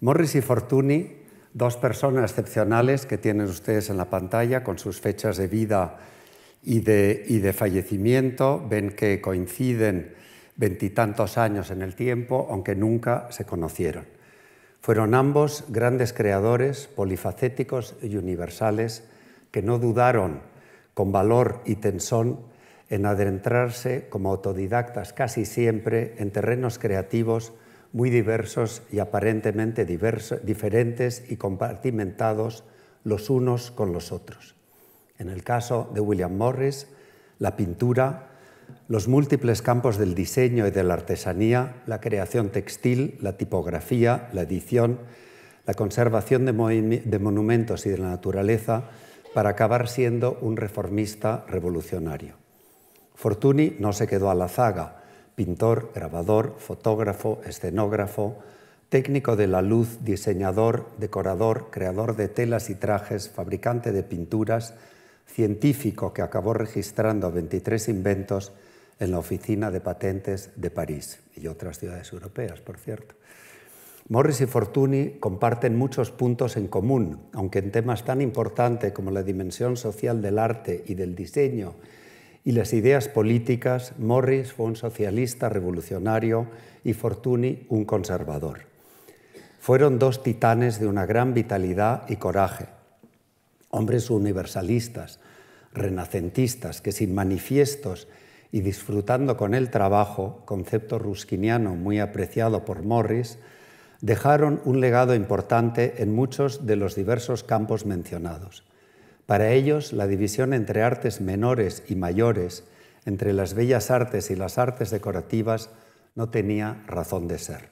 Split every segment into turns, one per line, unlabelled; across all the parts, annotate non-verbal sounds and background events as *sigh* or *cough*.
Morris y Fortuny, dos personas excepcionales que tienen ustedes en la pantalla con sus fechas de vida y de, y de fallecimiento, ven que coinciden veintitantos años en el tiempo, aunque nunca se conocieron. Fueron ambos grandes creadores, polifacéticos y universales, que no dudaron con valor y tensón en adentrarse como autodidactas casi siempre en terrenos creativos muy diversos y aparentemente diferentes y compartimentados los unos con los otros. En el caso de William Morris, la pintura, los múltiples campos del diseño y de la artesanía, la creación textil, la tipografía, la edición, la conservación de, de monumentos y de la naturaleza, para acabar siendo un reformista revolucionario. Fortuny no se quedó a la zaga, pintor, grabador, fotógrafo, escenógrafo, técnico de la luz, diseñador, decorador, creador de telas y trajes, fabricante de pinturas, científico que acabó registrando 23 inventos en la Oficina de Patentes de París y otras ciudades europeas, por cierto. Morris y Fortuny comparten muchos puntos en común, aunque en temas tan importantes como la dimensión social del arte y del diseño y las ideas políticas, Morris fue un socialista revolucionario y Fortuny un conservador. Fueron dos titanes de una gran vitalidad y coraje, hombres universalistas, renacentistas, que sin manifiestos y disfrutando con el trabajo, concepto ruskiniano muy apreciado por Morris, dejaron un legado importante en muchos de los diversos campos mencionados. Para ellos, la división entre artes menores y mayores, entre las bellas artes y las artes decorativas, no tenía razón de ser.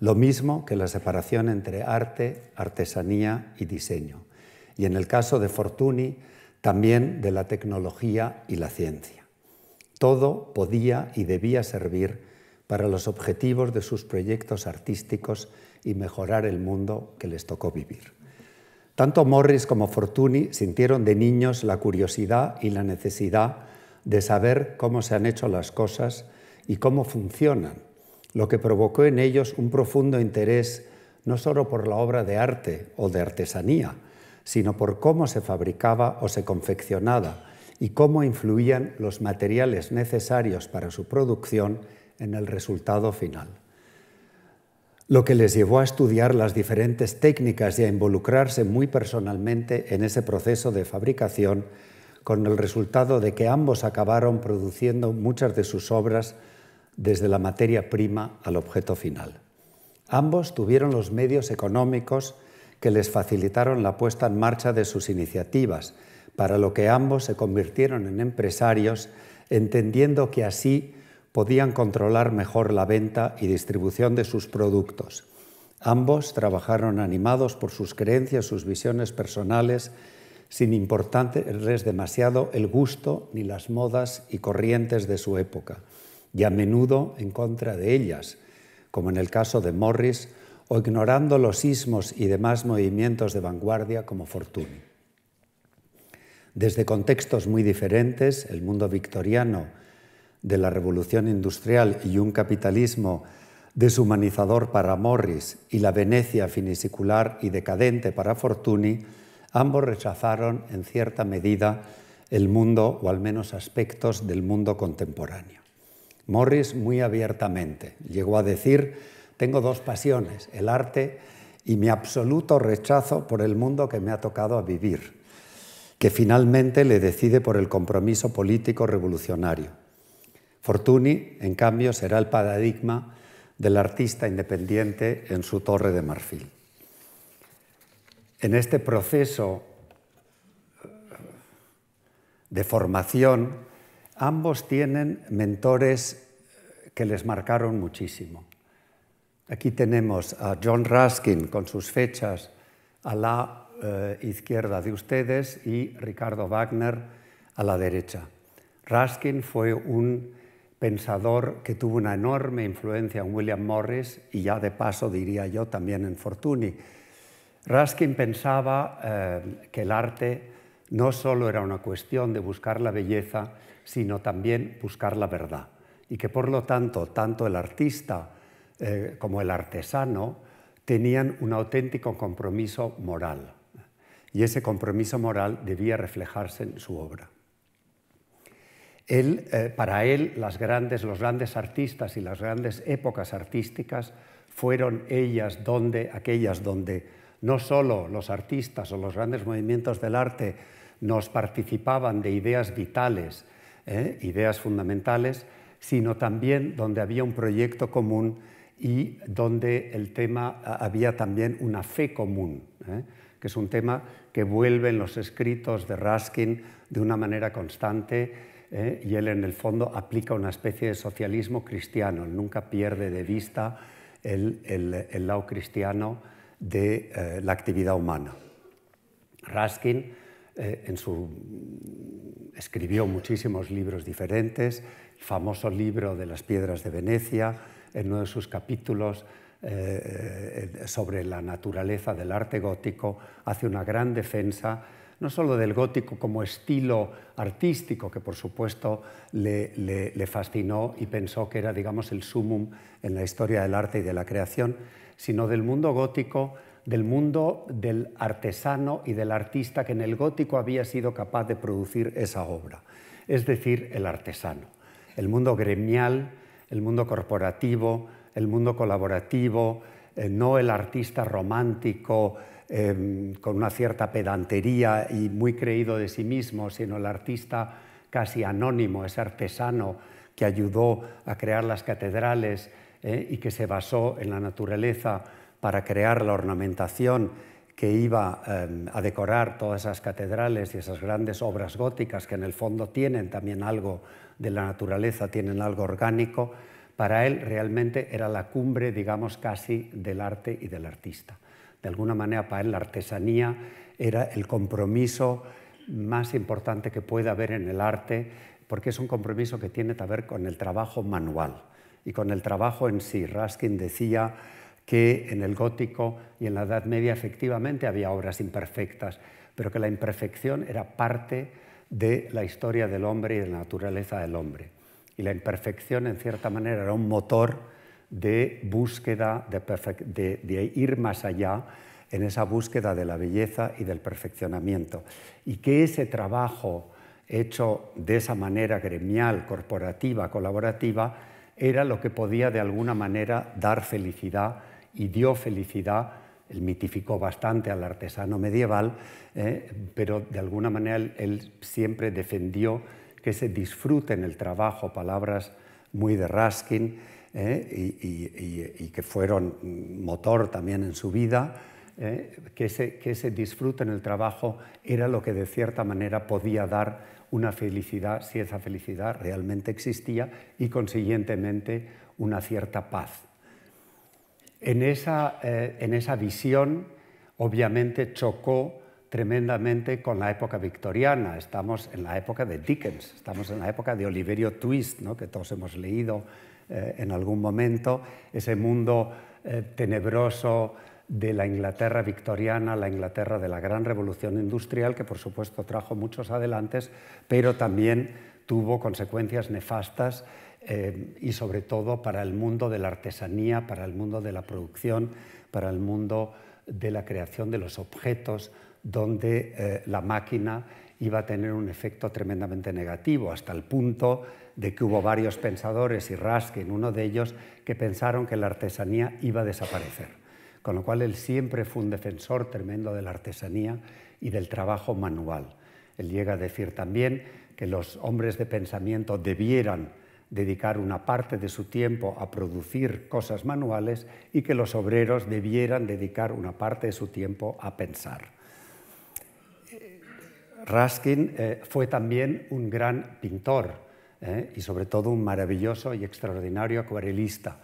Lo mismo que la separación entre arte, artesanía y diseño. Y en el caso de Fortuny, también de la tecnología y la ciencia. Todo podía y debía servir para los objetivos de sus proyectos artísticos y mejorar el mundo que les tocó vivir. Tanto Morris como Fortuny sintieron de niños la curiosidad y la necesidad de saber cómo se han hecho las cosas y cómo funcionan, lo que provocó en ellos un profundo interés no solo por la obra de arte o de artesanía, sino por cómo se fabricaba o se confeccionaba y cómo influían los materiales necesarios para su producción en el resultado final. Lo que les llevó a estudiar las diferentes técnicas y a involucrarse muy personalmente en ese proceso de fabricación, con el resultado de que ambos acabaron produciendo muchas de sus obras desde la materia prima al objeto final. Ambos tuvieron los medios económicos que les facilitaron la puesta en marcha de sus iniciativas, para lo que ambos se convirtieron en empresarios, entendiendo que así podían controlar mejor la venta y distribución de sus productos. Ambos trabajaron animados por sus creencias, sus visiones personales, sin importarles demasiado el gusto ni las modas y corrientes de su época, y a menudo en contra de ellas, como en el caso de Morris, o ignorando los sismos y demás movimientos de vanguardia como Fortuny. Desde contextos muy diferentes, el mundo victoriano de la revolución industrial y un capitalismo deshumanizador para Morris y la Venecia finisicular y decadente para Fortuny, ambos rechazaron en cierta medida el mundo o al menos aspectos del mundo contemporáneo. Morris muy abiertamente llegó a decir, tengo dos pasiones, el arte y mi absoluto rechazo por el mundo que me ha tocado vivir, que finalmente le decide por el compromiso político revolucionario Fortuny, en cambio, será el paradigma del artista independiente en su torre de marfil. En este proceso de formación, ambos tienen mentores que les marcaron muchísimo. Aquí tenemos a John Ruskin con sus fechas a la eh, izquierda de ustedes y Ricardo Wagner a la derecha. Ruskin fue un pensador que tuvo una enorme influencia en William Morris y ya de paso diría yo también en Fortuny. Ruskin pensaba eh, que el arte no solo era una cuestión de buscar la belleza, sino también buscar la verdad. Y que por lo tanto, tanto el artista eh, como el artesano tenían un auténtico compromiso moral y ese compromiso moral debía reflejarse en su obra. Eh, para él, las grandes, los grandes artistas y las grandes épocas artísticas fueron ellas donde, aquellas donde no solo los artistas o los grandes movimientos del arte nos participaban de ideas vitales, ¿eh? ideas fundamentales, sino también donde había un proyecto común y donde el tema había también una fe común, ¿eh? que es un tema que vuelve en los escritos de Raskin de una manera constante ¿eh? y él en el fondo aplica una especie de socialismo cristiano, nunca pierde de vista el, lado cristiano de eh, la actividad humana. Raskin eh, escribió muchísimos libros diferentes, el famoso libro de las piedras de Venecia, en uno de sus capítulos sobre la naturaleza del arte gótico, hace una gran defensa no solo del gótico como estilo artístico, que por supuesto le, fascinó y pensó que era, digamos, el sumum en la historia del arte y de la creación, sino del mundo gótico, del mundo del artesano y del artista que en el gótico había sido capaz de producir esa obra, es decir, el artesano. El mundo gremial, el mundo corporativo, el mundo colaborativo, eh, no el artista romántico, Em, con una cierta pedantería y muy creído de sí mismo, sino el artista casi anónimo, ese artesano que ayudó a crear las catedrales eh, y que se basó en la naturaleza para crear la ornamentación que iba em, a decorar todas esas catedrales y esas grandes obras góticas que en el fondo tienen también algo de la naturaleza, tienen algo orgánico, para él realmente era la cumbre, digamos, casi del arte y del artista. De alguna manera, para él la artesanía era el compromiso más importante que puede haber en el arte, porque es un compromiso que tiene que ver con el trabajo manual y con el trabajo en sí. Raskin decía que en el gótico y en la Edad Media efectivamente había obras imperfectas, pero que la imperfección era parte de la historia del hombre y de la naturaleza del hombre. Y la imperfección, en cierta manera, era un motor de búsqueda, de, ir más allá en esa búsqueda de la belleza y del perfeccionamiento. Y que ese trabajo hecho de esa manera gremial, corporativa, colaborativa, era lo que podía de alguna manera dar felicidad y dio felicidad. Él mitificó bastante al artesano medieval, eh, pero de alguna manera él siempre defendió que se disfrute en el trabajo, palabras muy de Raskin, ¿eh? y, que fueron motor también en su vida, ¿eh? que, ese, que ese disfrute en el trabajo era lo que de cierta manera podía dar una felicidad, si esa felicidad realmente existía, y consiguientemente una cierta paz. En esa, eh, en esa visión, obviamente, chocó tremendamente con la época victoriana. Estamos en la época de Dickens, estamos en la época de Oliverio Twist, ¿no? que todos hemos leído eh, en algún momento, ese mundo eh, tenebroso de la Inglaterra victoriana, la Inglaterra de la gran revolución industrial, que por supuesto trajo muchos adelantes, pero también tuvo consecuencias nefastas eh, y sobre todo para el mundo de la artesanía, para el mundo de la producción, para el mundo de la creación de los objetos, donde la máquina iba a tener un efecto tremendamente negativo, hasta el punto de que hubo varios pensadores, y Raskin, uno de ellos, que pensaron que la artesanía iba a desaparecer. Con lo cual él siempre fue un defensor tremendo de la artesanía y del trabajo manual. Él llega a decir también que los hombres de pensamiento debieran dedicar una parte de su tiempo a producir cosas manuales y que los obreros debieran dedicar una parte de su tiempo a pensar. Raskin eh, fue también un gran pintor ¿eh? y sobre todo un maravilloso y extraordinario acuarelista.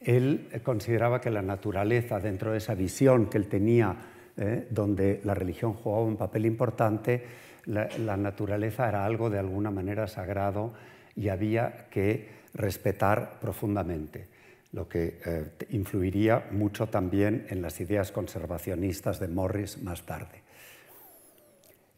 Él consideraba que la naturaleza, dentro de esa visión que él tenía, ¿eh? donde la religión jugaba un papel importante, la, naturaleza era algo de alguna manera sagrado y había que respetar profundamente, lo que eh, influiría mucho también en las ideas conservacionistas de Morris más tarde.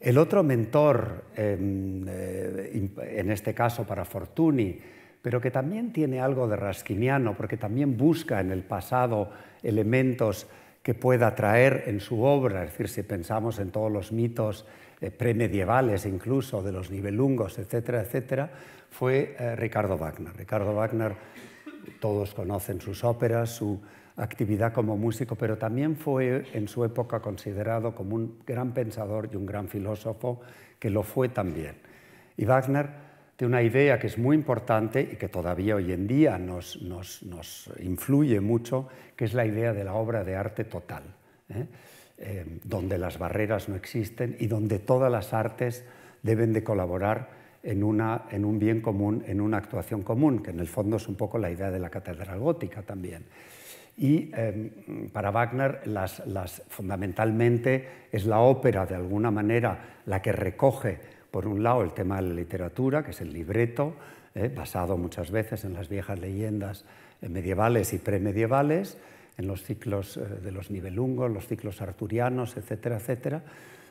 El otro mentor, em, eh, en este caso para Fortuny, pero que también tiene algo de raskiniano, porque también busca en el pasado elementos que pueda traer en su obra, es decir, si pensamos en todos los mitos eh, premedievales incluso de los nivelungos, etcétera, etcétera, fue eh, Ricardo Wagner. Ricardo Wagner, todos conocen sus óperas, su actividad como músico, pero también fue en su época considerado como un gran pensador y un gran filósofo, que lo fue también. Y Wagner de una idea que es muy importante y que todavía hoy en día nos, influye mucho, que es la idea de la obra de arte total, ¿eh? Eh, donde las barreras no existen y donde todas las artes deben de colaborar en, un bien común, en una actuación común, que en el fondo es un poco la idea de la catedral gótica también. Y em, para Wagner, fundamentalmente es la ópera, de alguna manera, la que recoge por un lado, el tema de la literatura, que es el libreto, eh, basado muchas veces en las viejas leyendas eh, medievales y premedievales, en los ciclos eh, de los nivelungos, los ciclos arturianos, etcétera, etcétera.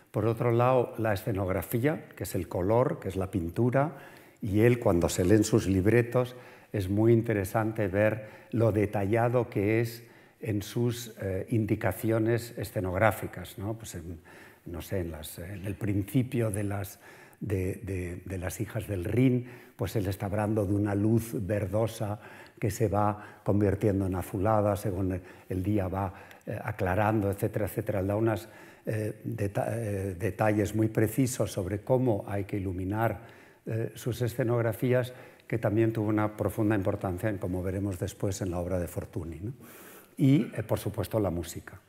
Por otro lado, la escenografía, que es el color, que es la pintura, y él cuando se leen sus libretos es muy interesante ver lo detallado que es en sus indicaciones escenográficas, ¿no? Pues no sé, en, el principio de las de, las hijas del Rin, pues él está hablando de una luz verdosa que se va convirtiendo en azulada según el día va eh, aclarando, etcétera, etcétera. da unos eh, eh, detalles muy precisos sobre cómo hay que iluminar sus escenografías, que también tuvo una profunda importancia, en, como veremos después, en la obra de Fortuny. Y, por supuesto, la música.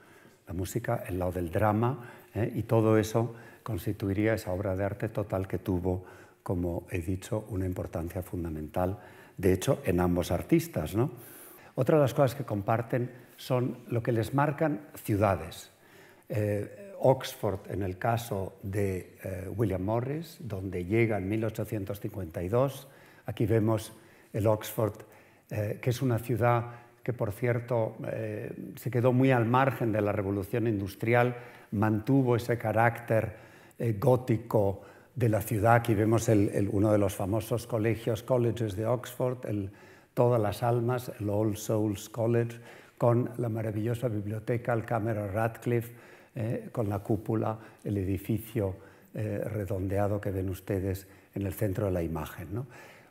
La música, el lado del drama, y todo eso constituiría esa obra de arte total que tuvo, como he dicho, una importancia fundamental, de hecho, en ambos artistas. ¿no? Otra de las cosas que comparten son lo que les marcan ciudades. Eh, Oxford, en el caso de eh, William Morris, donde llega en 1852. Aquí vemos el Oxford, eh, que es una ciudad que, por cierto, se quedó muy al margen de la revolución industrial, mantuvo ese carácter eh, gótico de la ciudad. Aquí vemos uno de los famosos colegios, colleges de Oxford, el, Todas las Almas, el All Souls College, con la maravillosa biblioteca, el Cámara Radcliffe, eh, con la cúpula, el edificio eh, redondeado que ven ustedes en el centro de la imagen.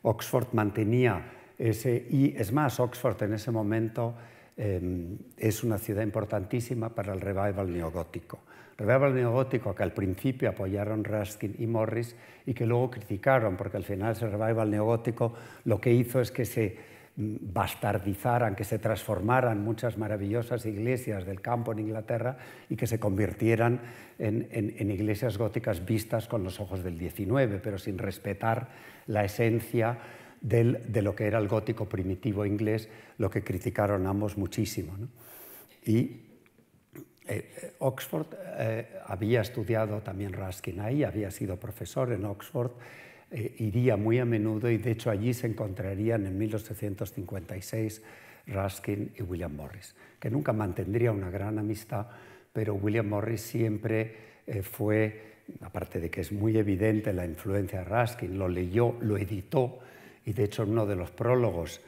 Oxford mantenía ese, y es más, Oxford en ese momento es una ciudad importantísima para el revival neogótico. Revival neogótico que al principio apoyaron Ruskin y Morris y que luego criticaron, porque al final ese revival neogótico lo que hizo es que se bastardizaran, que se transformaran muchas maravillosas iglesias del campo en Inglaterra y que se convirtieran en, iglesias góticas vistas con los ojos del XIX, pero sin respetar la esencia de lo que era el gótico primitivo inglés, lo que criticaron ambos muchísimo. Y eh, Oxford eh, había estudiado también Ruskin ahí, había sido profesor en Oxford, eh, iría muy a menudo y de hecho allí se encontrarían en 1856 Ruskin y William Morris, que nunca mantendría una gran amistad, pero William Morris siempre fue, aparte de que es muy evidente la influencia de Ruskin, lo leyó, lo editó y de hecho en uno de los prólogos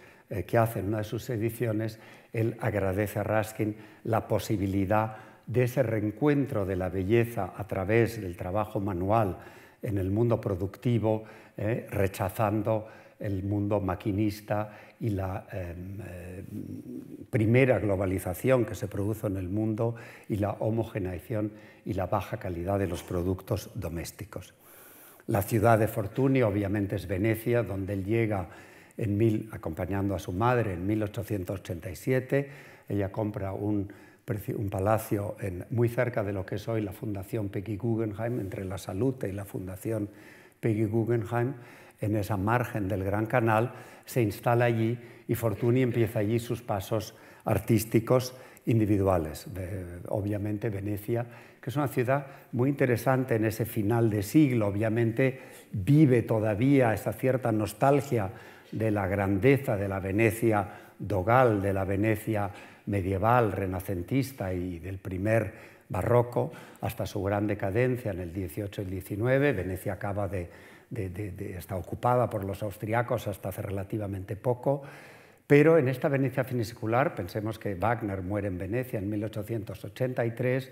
que hace en una de sus ediciones, él agradece a Ruskin la posibilidad de ese reencuentro de la belleza a través del trabajo manual en el mundo productivo, eh, rechazando el mundo maquinista y la em, eh, primera globalización que se produjo en el mundo y la homogeneización y la baja calidad de los productos domésticos. La ciudad de Fortuny obviamente es Venecia, donde él llega en mil, acompañando a su madre en 1887. Ella compra un un palacio muy cerca de lo que es hoy la Fundación Peggy Guggenheim, entre la Salute y la Fundación Peggy Guggenheim, en esa margen del Gran Canal, se instala allí y Fortuny empieza allí sus pasos artísticos individuales. obviamente Venecia, que es una ciudad muy interesante en ese final de siglo, obviamente vive todavía esa cierta nostalgia de la grandeza de la Venecia dogal, de la Venecia medieval, renacentista y del primer barroco hasta su gran decadencia en el 18 y el 19. Venecia acaba de, está ocupada por los austriacos hasta hace relativamente poco. Pero en esta Venecia finicular, pensemos que Wagner muere en Venecia en 1883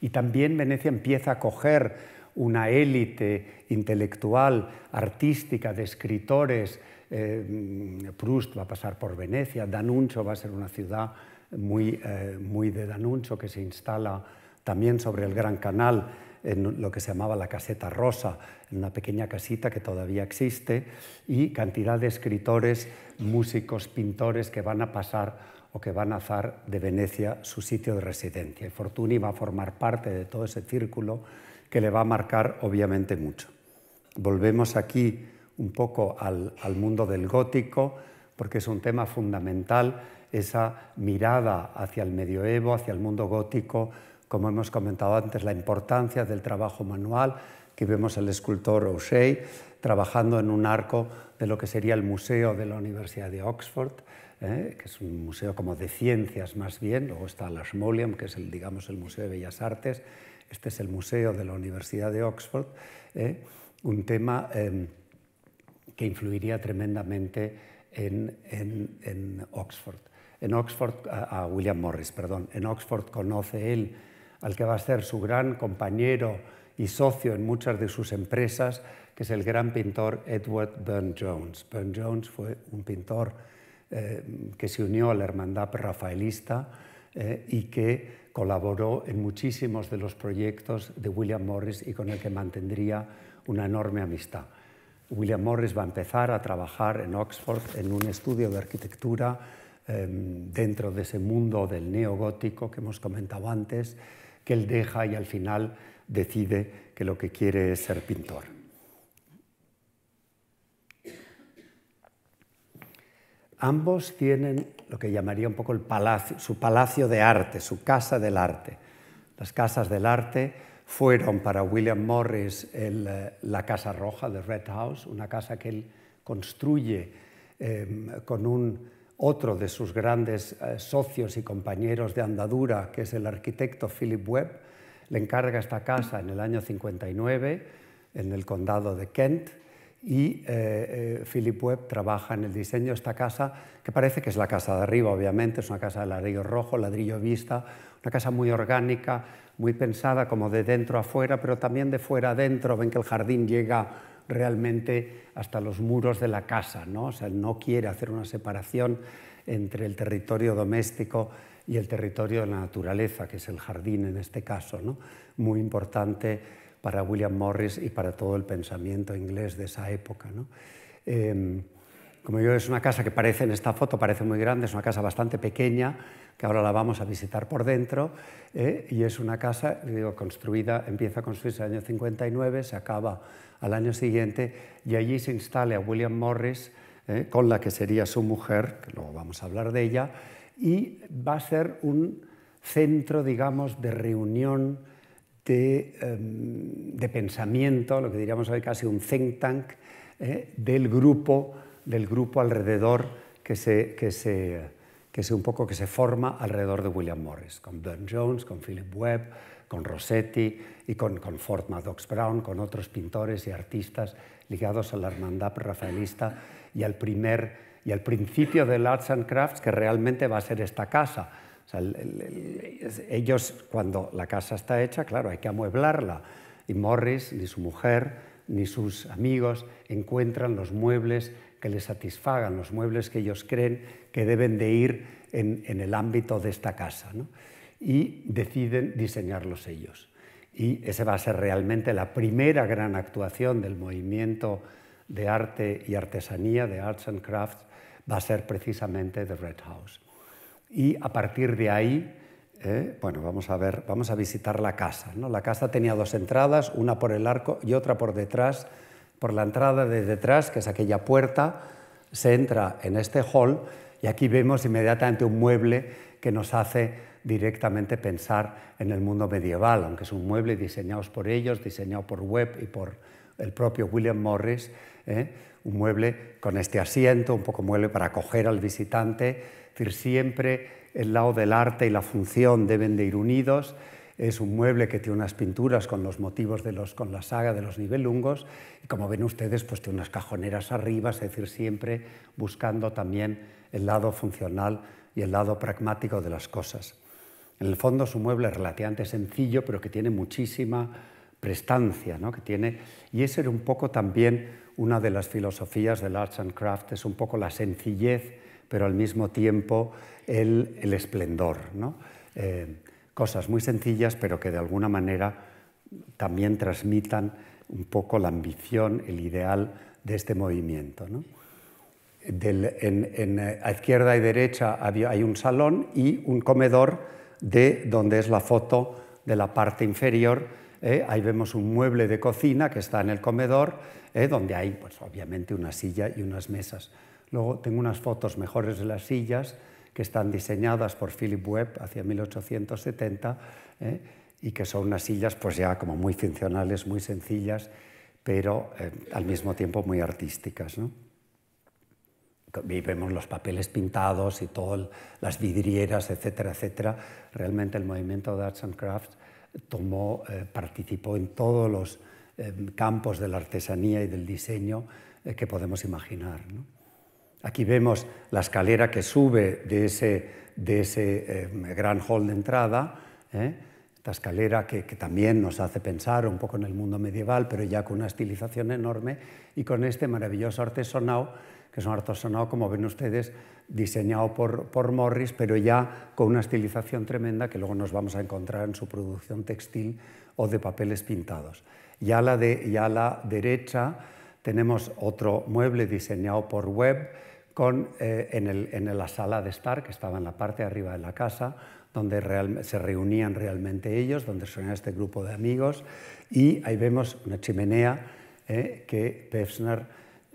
y también Venecia empieza a coger una élite intelectual, artística, de escritores. Eh, Proust va a pasar por Venecia, Danuncio va a ser una ciudad muy, eh, muy de Danuncio que se instala también sobre el Gran Canal en lo que se llamaba la caseta rosa, en una pequeña casita que todavía existe, y cantidad de escritores, músicos, pintores que van a pasar o que van a hacer de Venecia su sitio de residencia. Y Fortuny va a formar parte de todo ese círculo que le va a marcar obviamente mucho. Volvemos aquí un poco al, al mundo del gótico, porque es un tema fundamental, esa mirada hacia el medioevo, hacia el mundo gótico, como hemos comentado antes, la importancia del trabajo manual, que vemos el escultor O'Shea trabajando en un arco de lo que sería el Museo de la Universidad de Oxford, ¿eh? que es un museo como de ciencias más bien, luego está el Ashmolean, que es el, digamos, el Museo de Bellas Artes, este es el Museo de la Universidad de Oxford, ¿eh? un tema em, que influiría tremendamente en, en, Oxford. En Oxford, a, William Morris, perdón, en Oxford conoce él al que va a ser su gran compañero y socio en muchas de sus empresas, que es el gran pintor Edward Burne-Jones. Burne-Jones fue un pintor eh, que se unió a la hermandad rafaelista eh, y que colaboró en muchísimos de los proyectos de William Morris y con el que mantendría una enorme amistad. William Morris va a empezar a trabajar en Oxford en un estudio de arquitectura dentro de ese mundo del neogótico que hemos comentado antes, que él deja y al final decide que lo que quiere es ser pintor. Ambos tienen lo que llamaría un poco el palacio, su palacio de arte, su casa del arte. Las casas del arte fueron para William Morris eh, la Casa Roja de Red House, una casa que él construye em, con un otro de sus grandes eh, socios y compañeros de andadura, que es el arquitecto Philip Webb, le encarga esta casa en el año 59 en el condado de Kent y eh, eh, Philip Webb trabaja en el diseño de esta casa, que parece que es la casa de arriba, obviamente, es una casa de ladrillo rojo, ladrillo vista, una casa muy orgánica, muy pensada como de dentro a fuera, pero también de fuera a dentro. Ven que el jardín llega realmente hasta los muros de la casa, ¿no? O sea, no quiere hacer una separación entre el territorio doméstico y el territorio de la naturaleza, que es el jardín en este caso, ¿no? muy importante para William Morris y para todo el pensamiento inglés de esa época. ¿no? Em, como yo, es una casa que parece en esta foto, parece muy grande, es una casa bastante pequeña, que ahora la vamos a visitar por dentro, ¿eh? y es una casa digo, construida, empieza a construirse en el año 59, se acaba al año siguiente y allí se instale a William Morris eh, con la que sería su mujer, que luego vamos a hablar de ella, y va a ser un centro, digamos, de reunión, de, em, pensamiento, lo que diríamos hoy casi un think tank, eh, del, grupo, del grupo alrededor que se, que se, que se, un poco que se forma alrededor de William Morris, con Burne Jones, con Philip Webb, con Rossetti y con, con Ford Madox Brown, con otros pintores y artistas ligados a la hermandad rafaelista y al, primer, y al principio del Arts and Crafts que realmente va a ser esta casa. ellos, cuando la casa está hecha, claro, hay que amueblarla. Y Morris, ni su mujer, ni sus amigos encuentran los muebles que les satisfagan, los muebles que ellos creen que deben de ir en, en el ámbito de esta casa. y deciden diseñarlos ellos. Y esa va a ser realmente la primera gran actuación del movimiento de arte y artesanía, de Arts and Crafts, va a ser precisamente The Red House. Y a partir de ahí, eh, bueno, vamos a ver, vamos a visitar la casa. ¿no? La casa tenía dos entradas, una por el arco y otra por detrás. Por la entrada de detrás, que es aquella puerta, se entra en este hall y aquí vemos inmediatamente un mueble que nos hace directamente pensar en el mundo medieval, aunque es un mueble diseñado por ellos, diseñado por Webb y por el propio William Morris, ¿eh? un mueble con este asiento, un poco mueble para acoger al visitante, es decir, siempre el lado del arte y la función deben de ir unidos. Es un mueble que tiene unas pinturas con los motivos de los, con la saga de los nivelungos y como ven ustedes pues tiene unas cajoneras arriba, es decir, siempre buscando también el lado funcional y el lado pragmático de las cosas. En el fondo es un mueble relativamente sencillo pero que tiene muchísima prestancia, ¿no? que tiene, y esa era un poco también una de las filosofías del Arts and Craft, es un poco la sencillez pero al mismo tiempo el, el esplendor. ¿no? Eh, cosas muy sencillas, pero que de alguna manera también transmitan un poco la ambición, el ideal de este movimiento. en, eh, a izquierda y derecha hay un salón y un comedor de donde es la foto de la parte inferior. ¿eh? ahí vemos un mueble de cocina que está en el comedor, ¿eh? donde hay pues, obviamente una silla y unas mesas. Luego tengo unas fotos mejores de las sillas, que están diseñadas por Philip Webb hacia 1870 ¿eh? y que son unas sillas pues ya como muy funcionales, muy sencillas, pero eh, al mismo tiempo muy artísticas. ¿no? Vemos los papeles pintados y todas las vidrieras, etcétera, etcétera. Realmente el movimiento de Arts and Crafts tomó, eh, participó en todos los campos de la artesanía y del diseño que podemos imaginar. Aquí vemos la escalera que sube de ese, de ese eh, gran hall de entrada, ¿eh? esta escalera que, también nos hace pensar un poco en el mundo medieval, pero ya con una estilización enorme y con este maravilloso artesonado, que es un artesonado, como ven ustedes, diseñado por, por Morris, pero ya con una estilización tremenda que luego nos vamos a encontrar en su producción textil o de papeles pintados. Ya la, de, ya a la derecha tenemos otro mueble diseñado por Webb, con, eh, en, la sala de estar, que estaba en la parte de arriba de la casa, donde se reunían realmente ellos, donde se reunía este grupo de amigos, y ahí vemos una chimenea eh, que Pevsner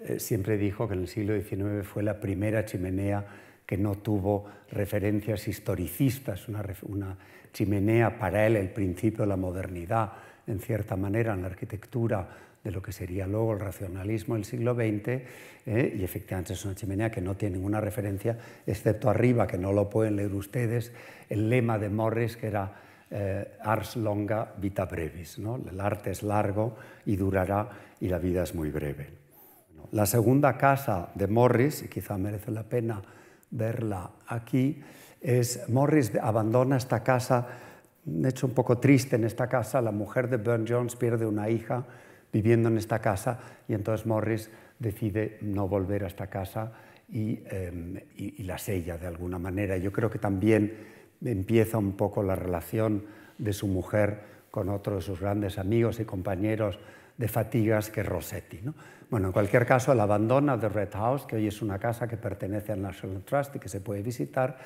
eh, siempre dijo que en el siglo XIX fue la primera chimenea que no tuvo referencias historicistas, una, una chimenea para él el principio de la modernidad, en cierta manera, en la arquitectura de lo que sería luego el racionalismo del siglo XX, ¿eh? y efectivamente es una chimenea que no tiene ninguna referencia, excepto arriba, que no lo pueden leer ustedes, el lema de Morris, que era eh, Ars longa vita brevis, ¿no? el arte es largo y durará, y la vida es muy breve. La segunda casa de Morris, y quizá merece la pena verla aquí, es Morris abandona esta casa, de hecho un poco triste en esta casa, la mujer de Burne Jones pierde una hija, viviendo en esta casa y entonces Morris decide no volver a esta casa em, y, la sella de alguna manera. Yo creo que también empieza un poco la relación de su mujer con otro de sus grandes amigos y compañeros de fatigas, que Rossetti. Bueno, en cualquier caso, el abandona de Red House, que hoy es una casa que pertenece al National Trust y que se puede visitar,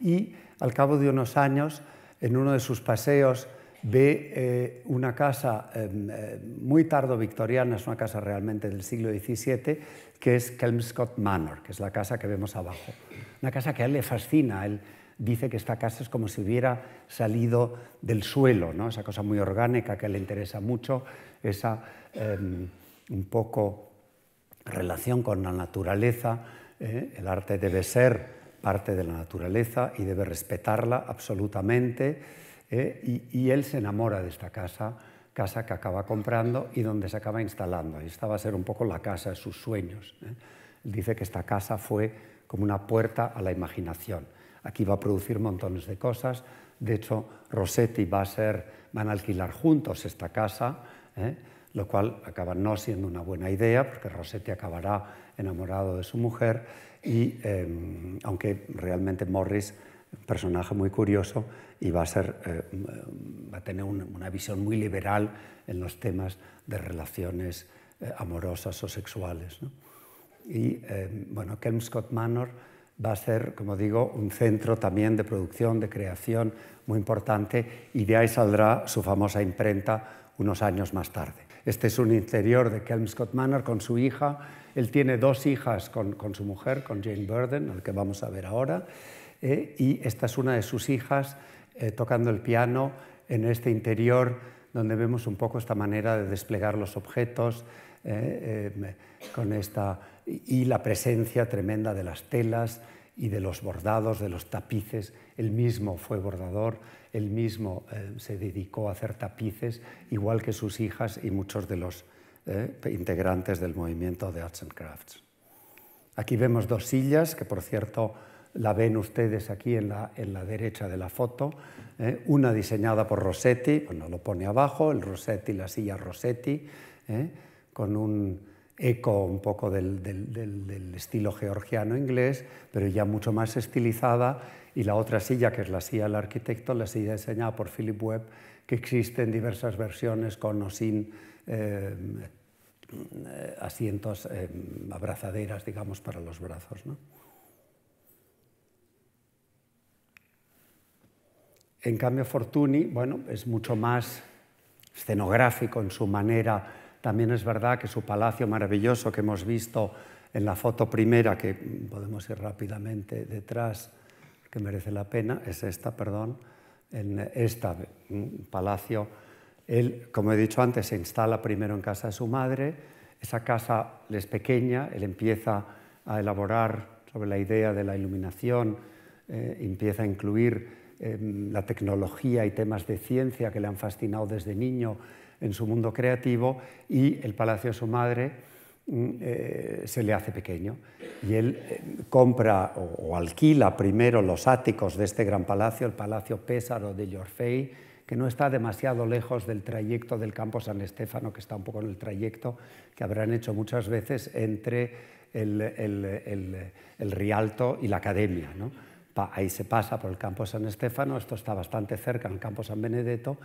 y al cabo de unos años, en uno de sus paseos ve eh, una casa em, eh, muy tardo victoriana, es una casa realmente del siglo XVII, que es Kelmscott Manor, que es la casa que vemos abajo. Una casa que a él le fascina, él dice que esta casa es como si hubiera salido del suelo, ¿no? esa cosa muy orgánica que le interesa mucho, esa em, un poco relación con la naturaleza. ¿eh? El arte debe ser parte de la naturaleza y debe respetarla absolutamente ¿eh? y, él se enamora de esta casa, casa que acaba comprando y donde se acaba instalando. Esta va a ser un poco la casa de sus sueños. ¿eh? Dice que esta casa fue como una puerta a la imaginación. Aquí va a producir montones de cosas. De hecho, Rossetti va a ser, van a alquilar juntos esta casa, ¿eh? lo cual acaba no siendo una buena idea, porque Rossetti acabará enamorado de su mujer, y em, aunque realmente Morris personaje muy curioso y va a, ser, eh, va a tener una, visión muy liberal en los temas de relaciones eh, amorosas o sexuales. Y eh, bueno, Kelmscott Manor va a ser, como digo, un centro también de producción, de creación muy importante y de ahí saldrá su famosa imprenta unos años más tarde. Este es un interior de Kelmscott Manor con su hija. Él tiene dos hijas con, con su mujer, con Jane Burden, al que vamos a ver ahora. Eh, y esta es una de sus hijas eh, tocando el piano en este interior donde vemos un poco esta manera de desplegar los objetos eh, con esta, y la presencia tremenda de las telas y de los bordados, de los tapices él mismo fue bordador, él mismo eh, se dedicó a hacer tapices, igual que sus hijas y muchos de los eh, integrantes del movimiento de Arts and Crafts. Aquí vemos dos sillas, que por cierto la ven ustedes aquí en la, en la derecha de la foto, eh, una diseñada por Rossetti, bueno, lo pone abajo, el Rossetti, la silla Rossetti, con un eco un poco del, del, estilo georgiano inglés, pero ya mucho más estilizada, y la otra silla, que es la silla del arquitecto, la silla diseñada por Philip Webb, que existe en diversas versiones con o sin eh, asientos, eh, abrazaderas, digamos, para los brazos. En cambio, Fortuny, bueno, es mucho más escenográfico en su manera. También es verdad que su palacio maravilloso que hemos visto en la foto primera, que podemos ir rápidamente detrás, que merece la pena, es esta, perdón, en este palacio. Él, como he dicho antes, se instala primero en casa de su madre, esa casa es pequeña, él empieza a elaborar sobre la idea de la iluminación, eh, empieza a incluir la tecnología y temas de ciencia que le han fascinado desde niño en su mundo creativo y el palacio de su madre mm, eh, se le hace pequeño. Y él eh, compra o, alquila primero los áticos de este gran palacio, el Palacio Pésaro de Yorfei, que no está demasiado lejos del trayecto del campo San Estéfano, que está un poco en el trayecto que habrán hecho muchas veces entre el, el, Rialto y la Academia. ¿no? Ahí se pasa por el campo San Estéfano, esto está bastante cerca, en el campo San Benedetto,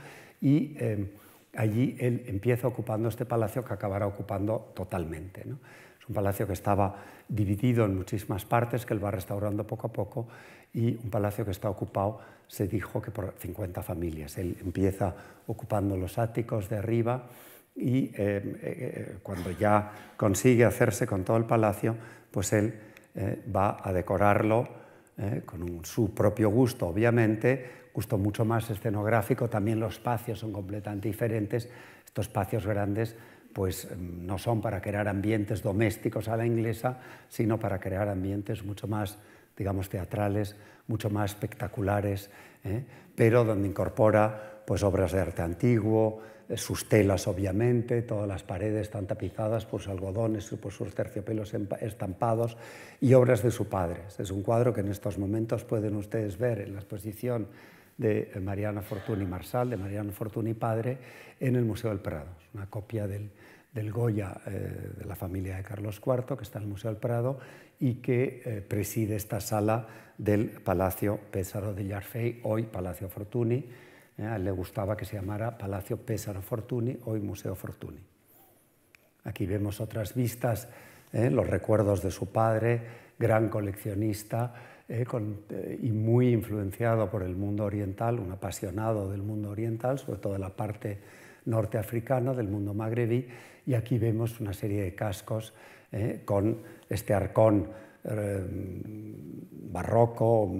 y eh, allí él empieza ocupando este palacio que acabará ocupando totalmente. Es un palacio que estaba dividido en muchísimas partes, que él va restaurando poco a poco, y un palacio que está ocupado, se dijo que por 50 familias. Él empieza ocupando los áticos de arriba y eh, eh, cuando ya consigue hacerse con todo el palacio, pues él va a decorarlo con su propio gusto, obviamente, gusto mucho más escenográfico, también los espacios son completamente diferentes. Estos espacios grandes pues mm, no son para crear ambientes domésticos a la inglesa, sino para crear ambientes mucho más, digamos, teatrales, mucho más espectaculares, ¿eh? pero donde incorpora pues obras de arte antiguo, eh, sus telas obviamente, todas las paredes están tapizadas por sus algodones, por sus terciopelos estampados y obras de su padre. es un cuadro que en estos momentos pueden ustedes ver en la exposición de Mariana Fortuny Marsal, de Mariano Fortuny padre, en el Museo del Prado. una copia del, Goya eh, de la familia de Carlos IV, que está en el Museo del Prado y que eh, preside esta sala del Palacio Pésaro de Yarfey, hoy Palacio Fortuny. Eh, le gustaba que se llamara Palacio Pésaro Fortuny, hoy Museo Fortuny. Aquí vemos otras vistas, los recuerdos de su padre, gran coleccionista, eh, eh, y muy influenciado por el mundo oriental, un apasionado del mundo oriental, sobre todo de la parte norteafricana, del mundo magrebí, y aquí vemos una serie de cascos eh, con este arcón barroco,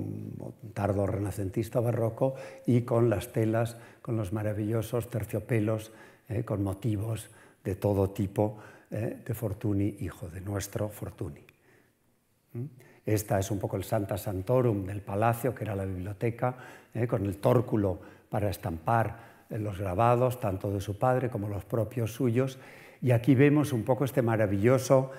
tardo renacentista barroco, y con las telas, con los maravillosos terciopelos, con motivos de todo tipo de Fortuny, hijo de nuestro Fortuny. ¿Mm? Esta es un poco el Santa Santorum del palacio, que era la biblioteca, eh, con el tórculo para estampar eh, los grabados, tanto de su padre como los propios suyos. Y aquí vemos un poco este maravilloso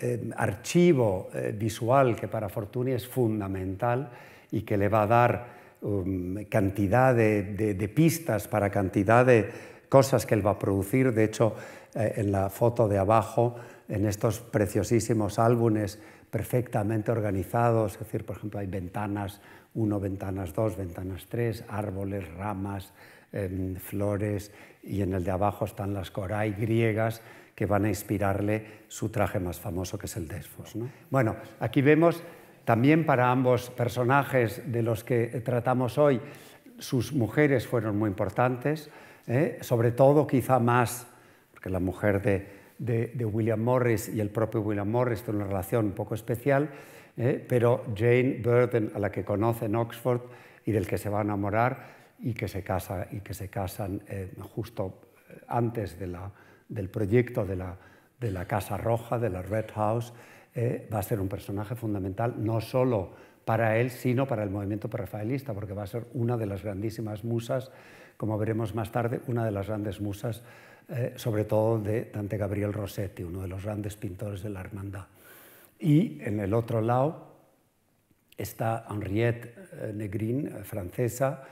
eh, archivo visual que para Fortuny es fundamental y que le va a dar um, cantidad de, pistas para cantidad de cosas que él va a producir. De hecho, en la foto de abajo, en estos preciosísimos álbumes perfectamente organizados, es decir, por ejemplo, hay ventanas 1, ventanas 2, ventanas 3, árboles, ramas, em, flores, y en el de abajo están las coray griegas que van a inspirarle su traje más famoso, que es el Desfos. Bueno, aquí vemos también para ambos personajes de los que tratamos hoy, sus mujeres fueron muy importantes, ¿eh? sobre todo quizá más, porque la mujer de, de, William Morris y el propio William Morris tiene una relación un poco especial, eh, pero Jane Burton, a la que conoce en Oxford y del que se va a enamorar y que se, casa, y que se casan eh, justo eh, antes de la, del proyecto de la, Casa Roja, de la Red House, va a ser un personaje fundamental no solo para él, sino para el movimiento prerrafaelista, porque va a ser una de las grandísimas musas, como veremos más tarde, una de las grandes musas, eh, sobre todo de Dante Gabriel Rossetti, uno de los grandes pintores de la hermandad. Y en el otro lado está Henriette eh, Negrin, eh, francesa,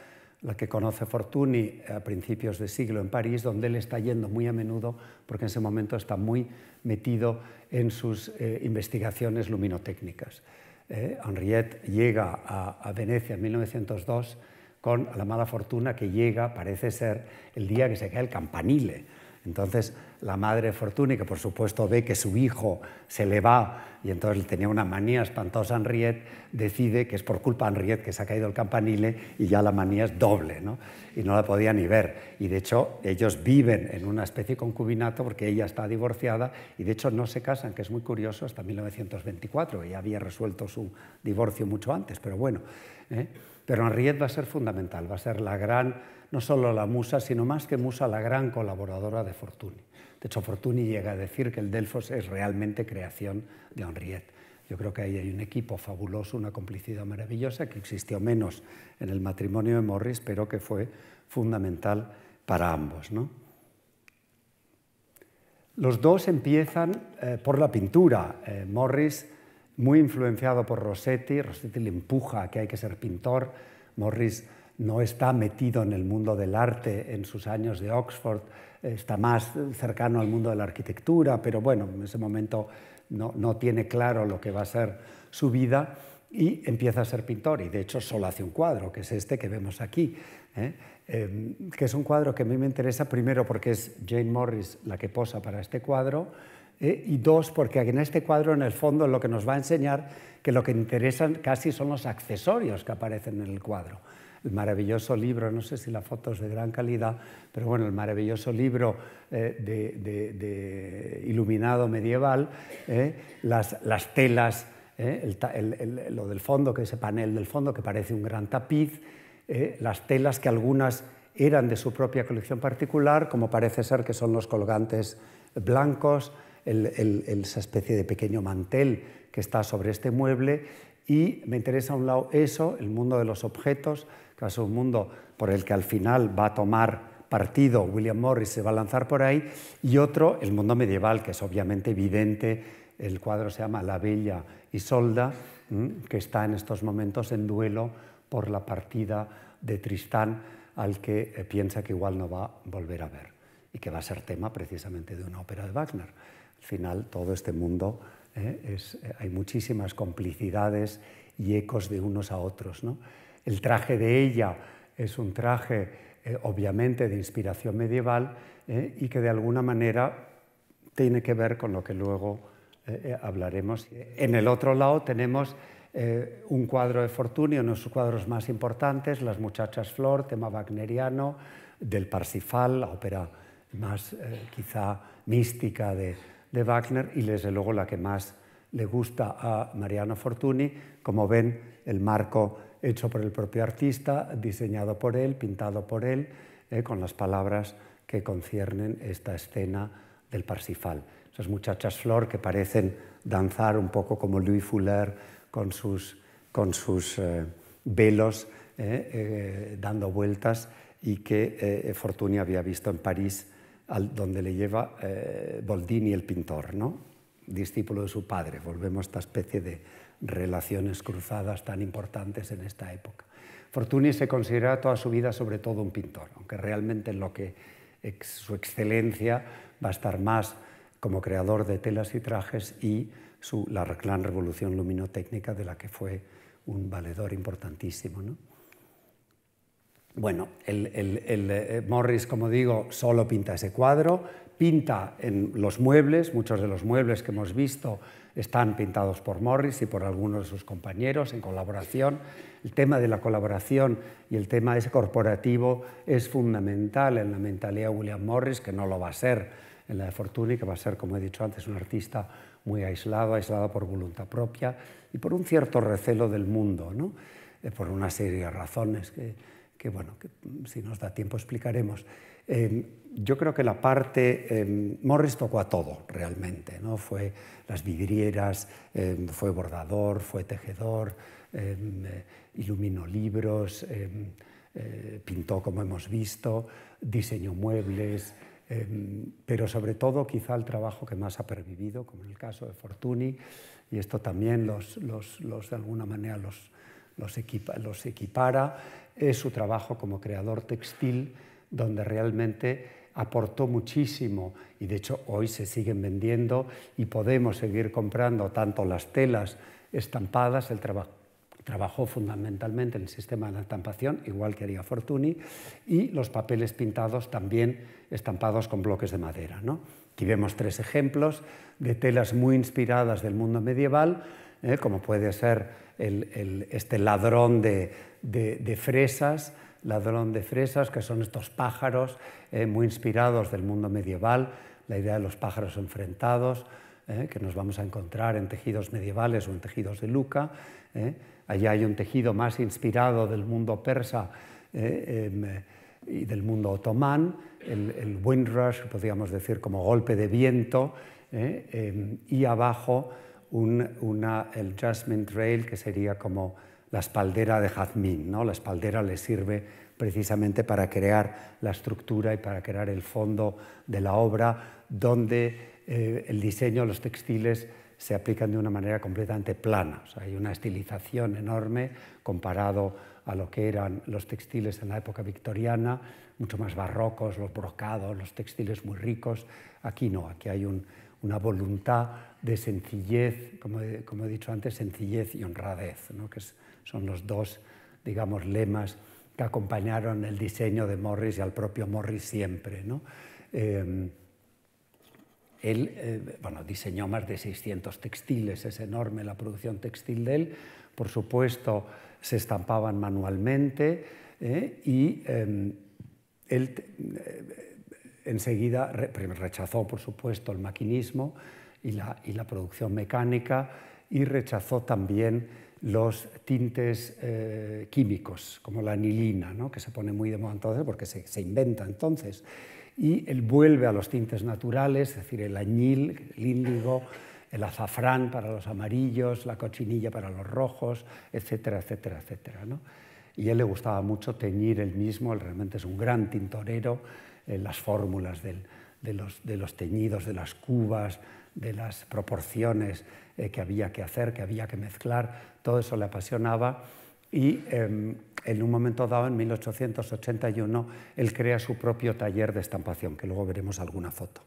la que conoce Fortuny a principios de siglo en París, donde él está yendo muy a menudo porque en ese momento está muy metido en sus eh, investigaciones luminotécnicas. Henriette llega a, a Venecia en 1902 con la mala fortuna que llega, parece ser, el día que se cae el campanile entonces la madre Fortuny, que por supuesto ve que su hijo se le va y entonces tenía una manía espantosa Henriette, decide que es por culpa de Henriette que se ha caído el campanile y ya la manía es doble, ¿no? y no la podía ni ver. Y de hecho ellos viven en una especie de concubinato porque ella está divorciada y de hecho no se casan, que es muy curioso, hasta 1924, ella había resuelto su divorcio mucho antes, pero bueno. ¿eh? Pero Henriette va a ser fundamental, va a ser la gran no solo la musa, sino más que musa, la gran colaboradora de Fortuny. De hecho, Fortuny llega a decir que el Delfos es realmente creación de Henriette. Yo creo que ahí hay un equipo fabuloso, una complicidad maravillosa que existió menos en el matrimonio de Morris, pero que fue fundamental para ambos. Los dos empiezan eh, por la pintura. Eh, Morris, muy influenciado por Rossetti, Rossetti le empuja a que hay que ser pintor. Morris no está metido en el mundo del arte en sus años de Oxford, está más cercano al mundo de la arquitectura, pero bueno, en ese momento no, tiene claro lo que va a ser su vida y empieza a ser pintor y de hecho solo hace un cuadro, que es este que vemos aquí, ¿eh? Em, que es un cuadro que a mí me interesa primero porque es Jane Morris la que posa para este cuadro ¿eh? y dos porque en este cuadro en el fondo lo que nos va a enseñar que lo que interesan casi son los accesorios que aparecen en el cuadro el maravilloso libro, no sé si la foto es de gran calidad, pero bueno, el maravilloso libro eh, de, iluminado medieval, eh, las, telas, eh, lo del fondo, que ese panel del fondo que parece un gran tapiz, las telas que algunas eran de su propia colección particular, como parece ser que son los colgantes blancos, esa especie de pequeño mantel que está sobre este mueble, y me interesa a un lado eso, el mundo de los objetos, que es un mundo por el que al final va a tomar partido William Morris, se va a lanzar por ahí, y otro, el mundo medieval, que es obviamente evidente, el cuadro se llama La Bella Isolda, que está en estos momentos en duelo por la partida de Tristán, al que eh, piensa que igual no va a volver a ver, y que va a ser tema precisamente de una ópera de Wagner. Al final, todo este mundo, eh, eh, hay muchísimas complicidades y ecos de unos a otros. ¿no? El traje de ella es un traje eh, obviamente de inspiración medieval eh, y que de alguna manera tiene que ver con lo que luego eh, hablaremos. En el otro lado tenemos un cuadro de Fortuny, uno de sus cuadros más importantes, Las muchachas Flor, tema wagneriano, del Parsifal, la ópera más quizá mística de, de Wagner y desde luego la que más le gusta a Mariano Fortuny. Como ven, el marco hecho por el propio artista, diseñado por él, pintado por él, eh, con las palabras que conciernen esta escena del Parsifal. Esas muchachas flor que parecen danzar un poco como Louis Fuller con sus, con sus eh, velos eh, dando vueltas y que Fortuny había visto en París, al, donde le lleva Boldini el pintor, ¿no? discípulo de su padre. Volvemos a esta especie de relaciones cruzadas tan importantes en esta época. Fortuny se considera toda su vida sobre todo un pintor, aunque realmente en lo que su excelencia va a estar más como creador de telas y trajes y su, la gran revolución luminotécnica de la que fue un valedor importantísimo. Bueno, el, el, eh, Morris, como digo, solo pinta ese cuadro, pinta en los muebles, muchos de los muebles que hemos visto están pintados por Morris y por algunos de sus compañeros en colaboración. El tema de la colaboración y el tema ese corporativo es fundamental en la mentalidad de William Morris, que no lo va a ser en la de Fortuny, que va a ser, como he dicho antes, un artista muy aislado, aislado por voluntad propia y por un cierto recelo del mundo, ¿no? Eh, por una serie de razones que, que, bueno, que si nos da tiempo explicaremos. Em, yo creo que la parte, em, Morris tocó a todo realmente, ¿no? fue las vidrieras, em, fue bordador, fue tejedor, eh, iluminó libros, eh, pintó como hemos visto, diseñó muebles, pero sobre todo quizá el trabajo que más ha pervivido, como en el caso de Fortuny, y esto también los, los, los de alguna manera los, los, equipa, los equipara, es su trabajo como creador textil, donde realmente aportó muchísimo y de hecho hoy se siguen vendiendo y podemos seguir comprando tanto las telas estampadas, el trabajo trabajó fundamentalmente en el sistema de la estampación, igual que haría Fortuny, y los papeles pintados también estampados con bloques de madera. ¿no? Aquí vemos tres ejemplos de telas muy inspiradas del mundo medieval, ¿eh? como puede ser este ladrón de fresas, ladrón de fresas, que son estos pájaros eh, muy inspirados del mundo medieval, la idea de los pájaros enfrentados, eh, que nos vamos a encontrar en tejidos medievales o en tejidos de Luca. Eh. Allá hay un tejido más inspirado del mundo persa em, y del mundo otomán, el, windrush, podríamos decir como golpe de viento, em, y abajo una, el jasmine trail, que sería como la espaldera de jazmín. ¿no? La espaldera le sirve precisamente para crear la estructura y para crear el fondo de la obra, donde eh, el diseño de los textiles se aplican de una manera completamente plana. hay una estilización enorme comparado a lo que eran los textiles en la época victoriana, mucho más barrocos, los brocados, los textiles muy ricos. Aquí no, aquí hay una voluntad de sencillez, como he, como he, dicho antes, sencillez y honradez, ¿no? que es, son los dos, digamos, lemas que acompañaron el diseño de Morris y al propio Morris siempre. ¿no? Eh, él eh, bueno, diseñó más de 600 textiles, es enorme la producción textil de él. Por supuesto, se estampaban manualmente eh, y él enseguida rechazó, por supuesto, el maquinismo y la, y la producción mecánica y rechazó también los tintes eh, químicos, como la anilina, ¿no? que se pone muy de moda entonces porque se, se, inventa entonces. Y él vuelve a los tintes naturales, es decir, el añil, el índigo, el azafrán para los amarillos, la cochinilla para los rojos, etcétera, etcétera, etcétera. ¿no? Y él le gustaba mucho teñir él mismo, él realmente es un gran tintorero, en las fórmulas de, los, de los teñidos, de las cubas, de las proporciones eh, que había que hacer, que había que mezclar, todo eso le apasionaba y em, en un momento dado, en 1881, él crea su propio taller de estampación, que luego veremos alguna foto.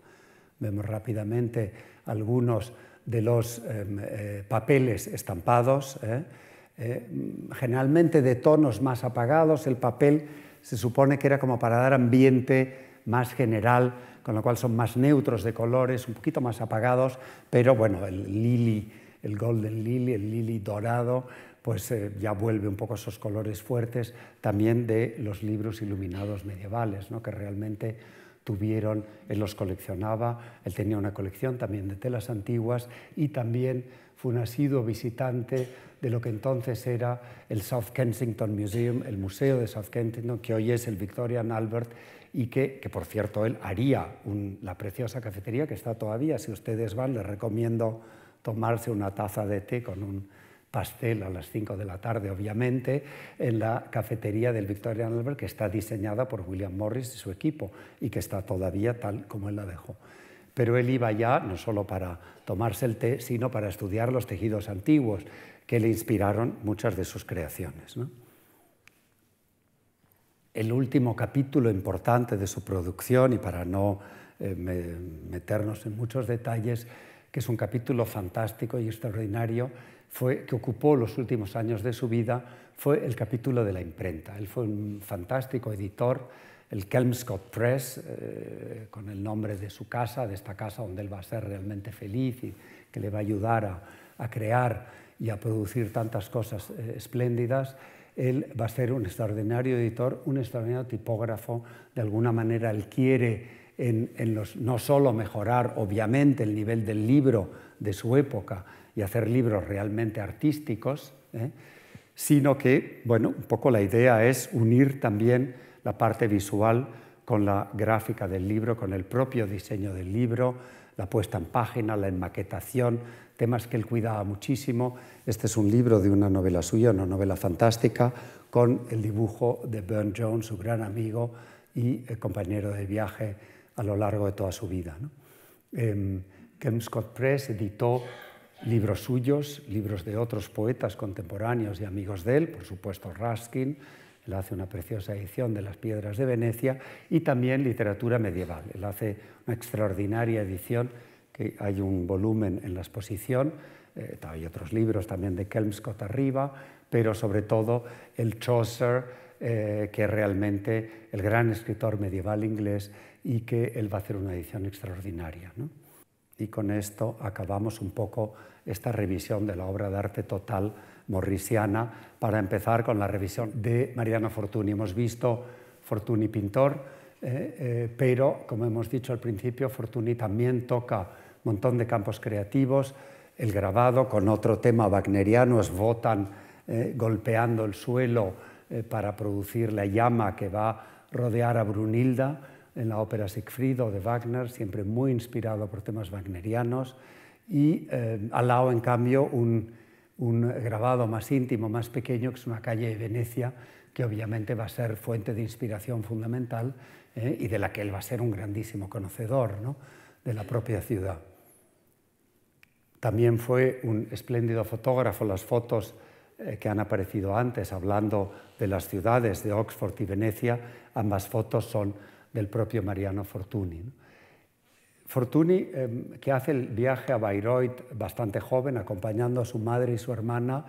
Vemos rápidamente algunos de los em, eh, papeles estampados, eh, generalmente de tonos más apagados. El papel se supone que era como para dar ambiente más general con lo cual son más neutros de colores, un poquito más apagados, pero bueno, el lily, el golden lily, el lily dorado, pues eh, ya vuelve un poco esos colores fuertes también de los libros iluminados medievales, ¿no? que realmente tuvieron, él los coleccionaba, él tenía una colección también de telas antiguas y también fue un asiduo visitante de lo que entonces era el South Kensington Museum, el Museo de South Kensington, que hoy es el Victorian Albert, y que, que por cierto, él haría la preciosa cafetería que está todavía. Si ustedes van, les recomiendo tomarse una taza de té con un pastel a las 5 de la tarde, obviamente, en la cafetería del Victorian Albert, que está diseñada por William Morris y su equipo, y que está todavía tal como él la dejó pero él iba ya no solo para tomarse el té, sino para estudiar los tejidos antiguos que le inspiraron muchas de sus creaciones. El último capítulo importante de su producción, y para no eh, meternos en muchos detalles, que es un capítulo fantástico y extraordinario, fue, que ocupó los últimos años de su vida, fue el capítulo de la imprenta. Él fue un fantástico editor el Kelmscott Press, eh, con el nombre de su casa, de esta casa donde él va a ser realmente feliz y que le va a ayudar a, crear y a producir tantas cosas eh, espléndidas. Él va a ser un extraordinario editor, un extraordinario tipógrafo. De alguna manera, él quiere en, no solo mejorar, obviamente, el nivel del libro de su época y hacer libros realmente artísticos, ¿eh? sino que, bueno, un poco la idea es unir también la parte visual con la gráfica del libro, con el propio diseño del libro, la puesta en página, la enmaquetación, temas que él cuidaba muchísimo. Este es un libro de una novela suya, una novela fantástica, con el dibujo de Burne Jones, su gran amigo y eh, compañero de viaje a lo largo de toda su vida. ¿no? Eh, Kelmscott Press editó libros suyos, libros de otros poetas contemporáneos y amigos de él, por supuesto Ruskin, él hace una preciosa edición de Las Piedras de Venecia, y también literatura medieval. Él hace una extraordinaria edición, que hay un volumen en la exposición, eh, hay otros libros también de Kelmscott arriba, pero sobre todo el Chaucer, eh, que realmente el gran escritor medieval inglés y que él va a hacer una edición extraordinaria. ¿no? Y con esto acabamos un poco esta revisión de la obra de arte total morrisiana para empezar con la revisión de Mariano Fortuny. Hemos visto Fortuny pintor, eh, eh, pero como hemos dicho al principio, Fortuny también toca un montón de campos creativos, el grabado con otro tema wagneriano, es Wotan eh, golpeando el suelo para producir la llama que va a rodear a Brunilda, en la ópera Siegfriedo de Wagner, siempre muy inspirado por temas wagnerianos, y eh, al lado, en cambio, un, grabado más íntimo, más pequeño, que es una calle de Venecia, que obviamente va a ser fuente de inspiración fundamental eh, y de la que él va a ser un grandísimo conocedor de la propia ciudad. También fue un espléndido fotógrafo, las fotos eh, que han aparecido antes, hablando de las ciudades de Oxford y Venecia, ambas fotos son del propio Mariano Fortuny. Fortuny, em, que hace el viaje a Bayreuth bastante joven, acompañando a su madre y su hermana,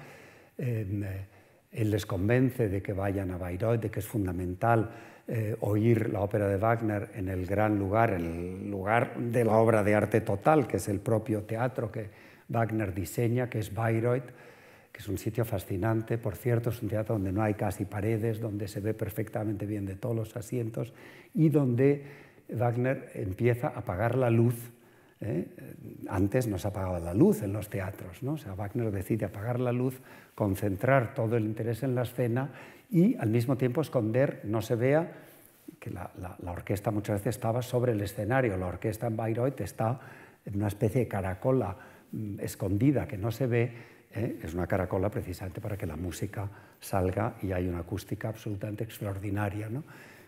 em, eh, él les convence de que vayan a Bayreuth, de que es fundamental eh, oír la ópera de Wagner en el gran lugar, el lugar de la obra de arte total, que es el propio teatro que Wagner diseña, que es Bayreuth que es un sitio fascinante, por cierto, es un teatro donde no hay casi paredes, donde se ve perfectamente bien de todos los asientos y donde Wagner empieza a apagar la luz. ¿eh? Antes no se apagaba la luz en los teatros, ¿no? o sea, Wagner decide apagar la luz, concentrar todo el interés en la escena y al mismo tiempo esconder, no se vea que la, la orquesta muchas veces estaba sobre el escenario, la orquesta en Bayreuth está en una especie de caracola mm, escondida que no se ve, ¿eh? es una caracola precisamente para que la música salga y hay una acústica absolutamente extraordinaria. ¿no?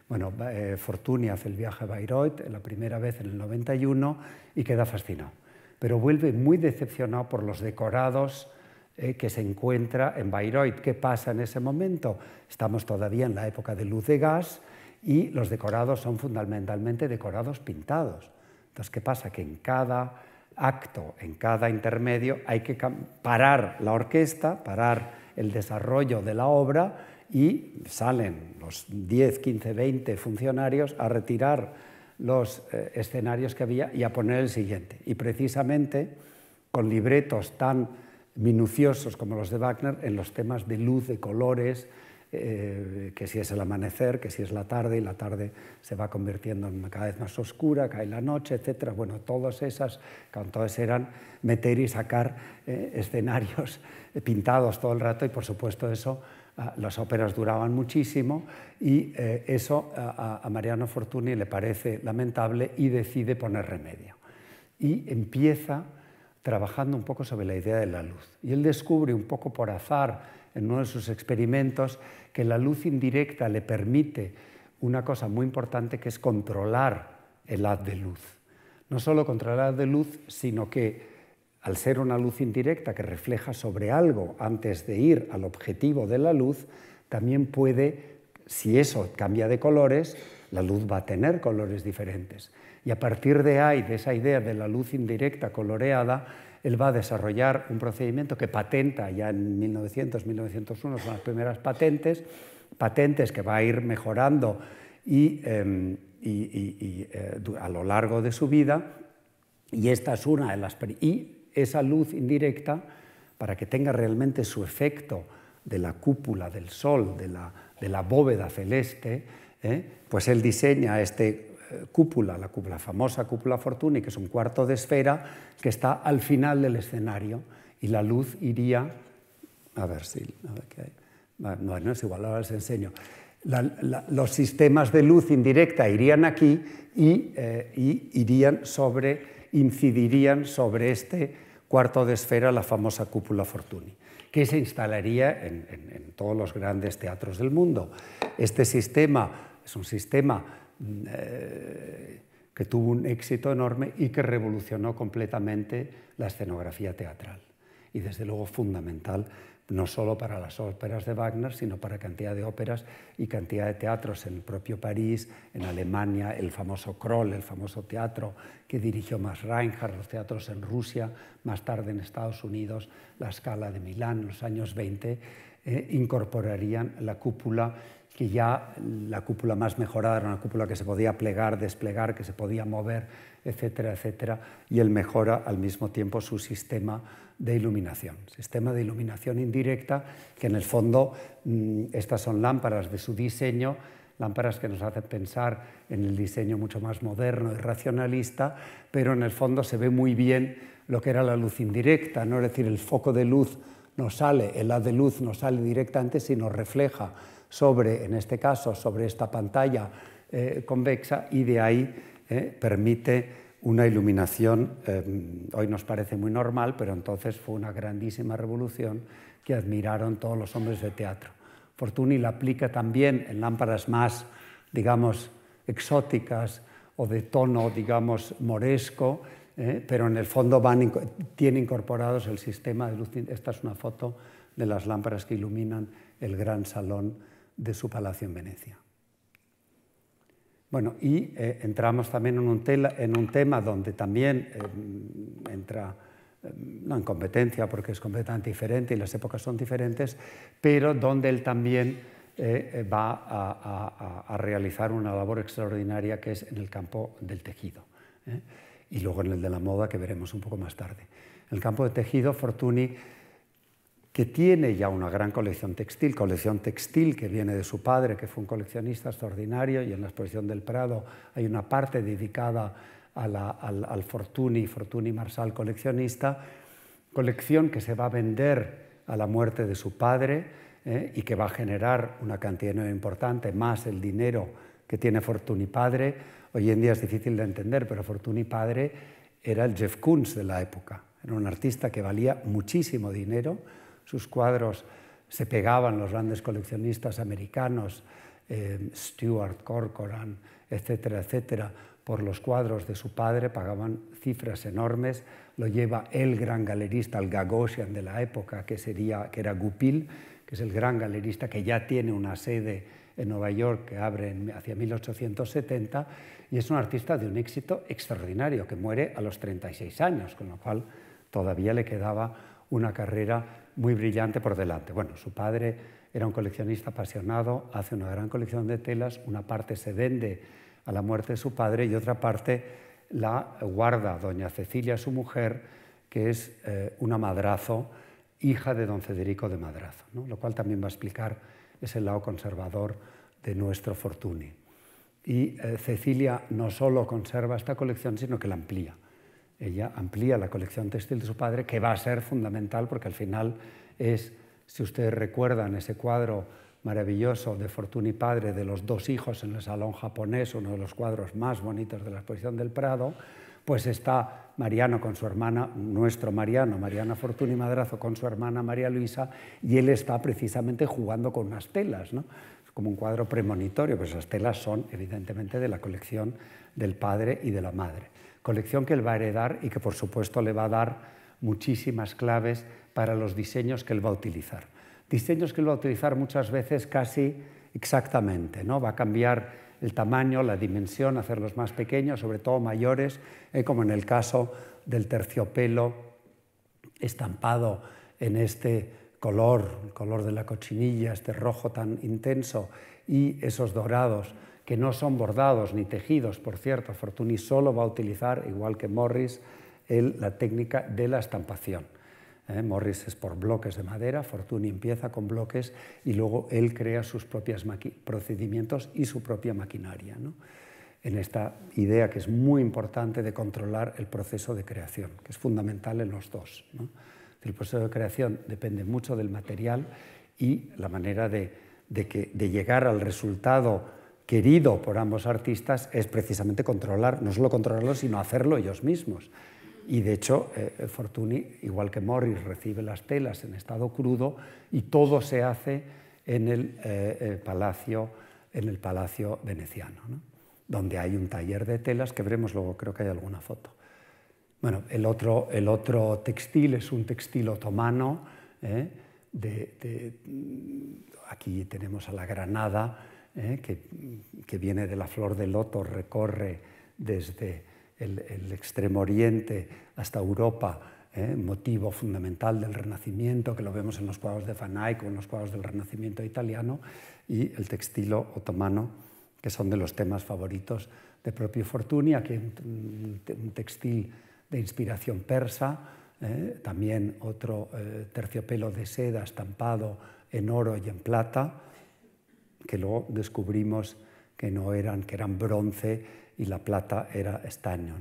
Bueno, eh, Fortuny hace el viaje a Bayreuth la primera vez en el 91 y queda fascinado, pero vuelve muy decepcionado por los decorados eh, que se encuentra en Bayreuth. ¿Qué pasa en ese momento? Estamos todavía en la época de luz de gas y los decorados son fundamentalmente decorados pintados. Entonces, ¿qué pasa? Que en cada acto, en cada intermedio, hay que parar la orquesta, parar el desarrollo de la obra y salen los 10, 15, 20 funcionarios a retirar los eh, escenarios que había y a poner el siguiente. Y precisamente con libretos tan minuciosos como los de Wagner, en los temas de luz, de colores, eh, que si es el amanecer, que si es la tarde, y la tarde se va convirtiendo en cada vez más oscura, cae la noche, etc. Bueno, todas esas, todas eran meter y sacar eh, escenarios *laughs* pintados todo el rato, y por supuesto eso, ah, las óperas duraban muchísimo, y eh, eso a, a Mariano Fortuny le parece lamentable y decide poner remedio. Y empieza trabajando un poco sobre la idea de la luz. Y él descubre un poco por azar, en uno de sus experimentos que la luz indirecta le permite una cosa muy importante que es controlar el haz de luz. No solo controlar el haz de luz, sino que al ser una luz indirecta que refleja sobre algo antes de ir al objetivo de la luz, también puede, si eso cambia de colores, la luz va a tener colores diferentes. Y a partir de ahí, de esa idea de la luz indirecta coloreada, él va a desarrollar un procedimiento que patenta ya en 1900, 1901, son las primeras patentes, patentes que va a ir mejorando y, em, eh, a lo largo de su vida, y esta es una de las... Y esa luz indirecta, para que tenga realmente su efecto de la cúpula del sol, de la, de la bóveda celeste, ¿eh? pues él diseña este cúpula, la, cúpula, famosa cúpula Fortuny, que es un cuarto de esfera que está al final del escenario y la luz iría, a ver si, a ver qué hay, Bueno, es igual, ahora les enseño. los sistemas de luz indirecta irían aquí y, y irían sobre, incidirían sobre este cuarto de esfera, la famosa cúpula Fortuny que se instalaría en, todos los grandes teatros del mundo. Este sistema es un sistema eh, que tuvo un éxito enorme y que revolucionó completamente la escenografía teatral. Y desde luego fundamental no solo para las óperas de Wagner, sino para cantidad de óperas y cantidad de teatros en el propio París, en Alemania, el famoso Kroll, el famoso teatro que dirigió Max Reinhardt, los teatros en Rusia, más tarde en Estados Unidos, la Scala de Milán, en los años 20, eh, incorporarían la cúpula que ya la cúpula más mejorada era una cúpula que se podía plegar, desplegar, que se podía mover, etcétera, etcétera, y él mejora al mismo tiempo su sistema de iluminación, sistema de iluminación indirecta, que en el fondo mm, estas son lámparas de su diseño, lámparas que nos hacen pensar en el diseño mucho más moderno y racionalista, pero en el fondo se ve muy bien lo que era la luz indirecta, ¿no? es decir, el foco de luz no sale, el haz de luz no sale directamente, sino refleja sobre, en este caso, sobre esta pantalla eh, convexa y de ahí eh, permite una iluminación, eh, hoy nos parece muy normal, pero entonces fue una grandísima revolución que admiraron todos los hombres de teatro. Fortuny la aplica también en lámparas más, digamos, exóticas o de tono, digamos, moresco, eh, pero en el fondo van, tiene incorporados el sistema de luz. Esta es una foto de las lámparas que iluminan el gran salón de su palacio en Venecia. Bueno, y eh, entramos también en un, tema donde también eh, entra, eh, no en competencia porque es completamente diferente y las épocas son diferentes, pero donde él también va a, a, realizar una labor extraordinaria que es en el campo del tejido. Y luego en el de la moda que veremos un poco más tarde. En el campo de tejido, Fortuny que tiene ya una gran colección textil, colección textil que viene de su padre, que fue un coleccionista extraordinario, y en la exposición del Prado hay una parte dedicada al, Fortuny, Fortuny Marsal coleccionista, colección que se va a vender a la muerte de su padre eh, y que va a generar una cantidad importante, más el dinero que tiene Fortuny padre. Hoy en día es difícil de entender, pero Fortuny padre era el Jeff Koons de la época, era un artista que valía muchísimo dinero, sus cuadros se pegaban los grandes coleccionistas americanos, eh, Stuart, Corcoran, etcétera, etcétera, por los cuadros de su padre, pagaban cifras enormes. Lo lleva el gran galerista, el Gagosian de la época, que, sería, que era Goupil, que es el gran galerista que ya tiene una sede en Nueva York que abre hacia 1870 y es un artista de un éxito extraordinario que muere a los 36 años, con lo cual todavía le quedaba una carrera muy brillante por delante. Bueno, su padre era un coleccionista apasionado, hace una gran colección de telas, una parte se vende a la muerte de su padre y otra parte la guarda doña Cecilia, su mujer, que es eh, una madrazo, hija de don Federico de Madrazo, lo cual también va a explicar ese lado conservador de nuestro Fortuny. Y eh, Cecilia no solo conserva esta colección, sino que la amplía ella amplía la colección textil de su padre, que va a ser fundamental porque al final es, si ustedes recuerdan ese cuadro maravilloso de Fortuny padre de los dos hijos en el salón japonés, uno de los cuadros más bonitos de la exposición del Prado, pues está Mariano con su hermana, nuestro Mariano, Mariana Fortuny Madrazo con su hermana María Luisa, y él está precisamente jugando con unas telas, ¿no? como un cuadro premonitorio, pues esas telas son evidentemente de la colección del padre y de la madre colección que él va a heredar y que por supuesto le va a dar muchísimas claves para los diseños que él va a utilizar. Diseños que él va a utilizar muchas veces casi exactamente, ¿no? va a cambiar el tamaño, la dimensión, hacerlos más pequeños, sobre todo mayores, eh, como en el caso del terciopelo estampado en este color, el color de la cochinilla, este rojo tan intenso, y esos dorados que no son bordados ni tejidos, por cierto. Fortuny solo va a utilizar, igual que Morris, la técnica de la estampación. ¿eh? Morris es por bloques de madera, Fortuny empieza con bloques y luego él crea sus propios procedimientos y su propia maquinaria. En esta idea que es muy importante de controlar el proceso de creación, que es fundamental en los dos. El proceso de creación depende mucho del material y la manera de, que, de llegar al resultado querido por ambos artistas es precisamente controlar, no solo controlarlo, sino hacerlo ellos mismos. Y de hecho, eh, Fortuny, igual que Morris, recibe las telas en estado crudo y todo se hace en el, eh, palacio, en el palacio veneciano, donde hay un taller de telas que veremos luego, creo que hay alguna foto. Bueno, el otro, el otro textil es un textil otomano. ¿eh? De, aquí tenemos a la granada, ¿eh? que, viene de la flor de loto, recorre desde el, extremo oriente hasta Europa, ¿eh? motivo fundamental del Renacimiento, que lo vemos en los cuadros de Van Eyck en los cuadros del Renacimiento italiano, y el textilo otomano, que son de los temas favoritos de propio Fortuny, aquí un, un textil de inspiración persa, ¿eh? también otro terciopelo de seda estampado en oro y en plata, que luego descubrimos que no eran, que eran bronce y la plata era estaño.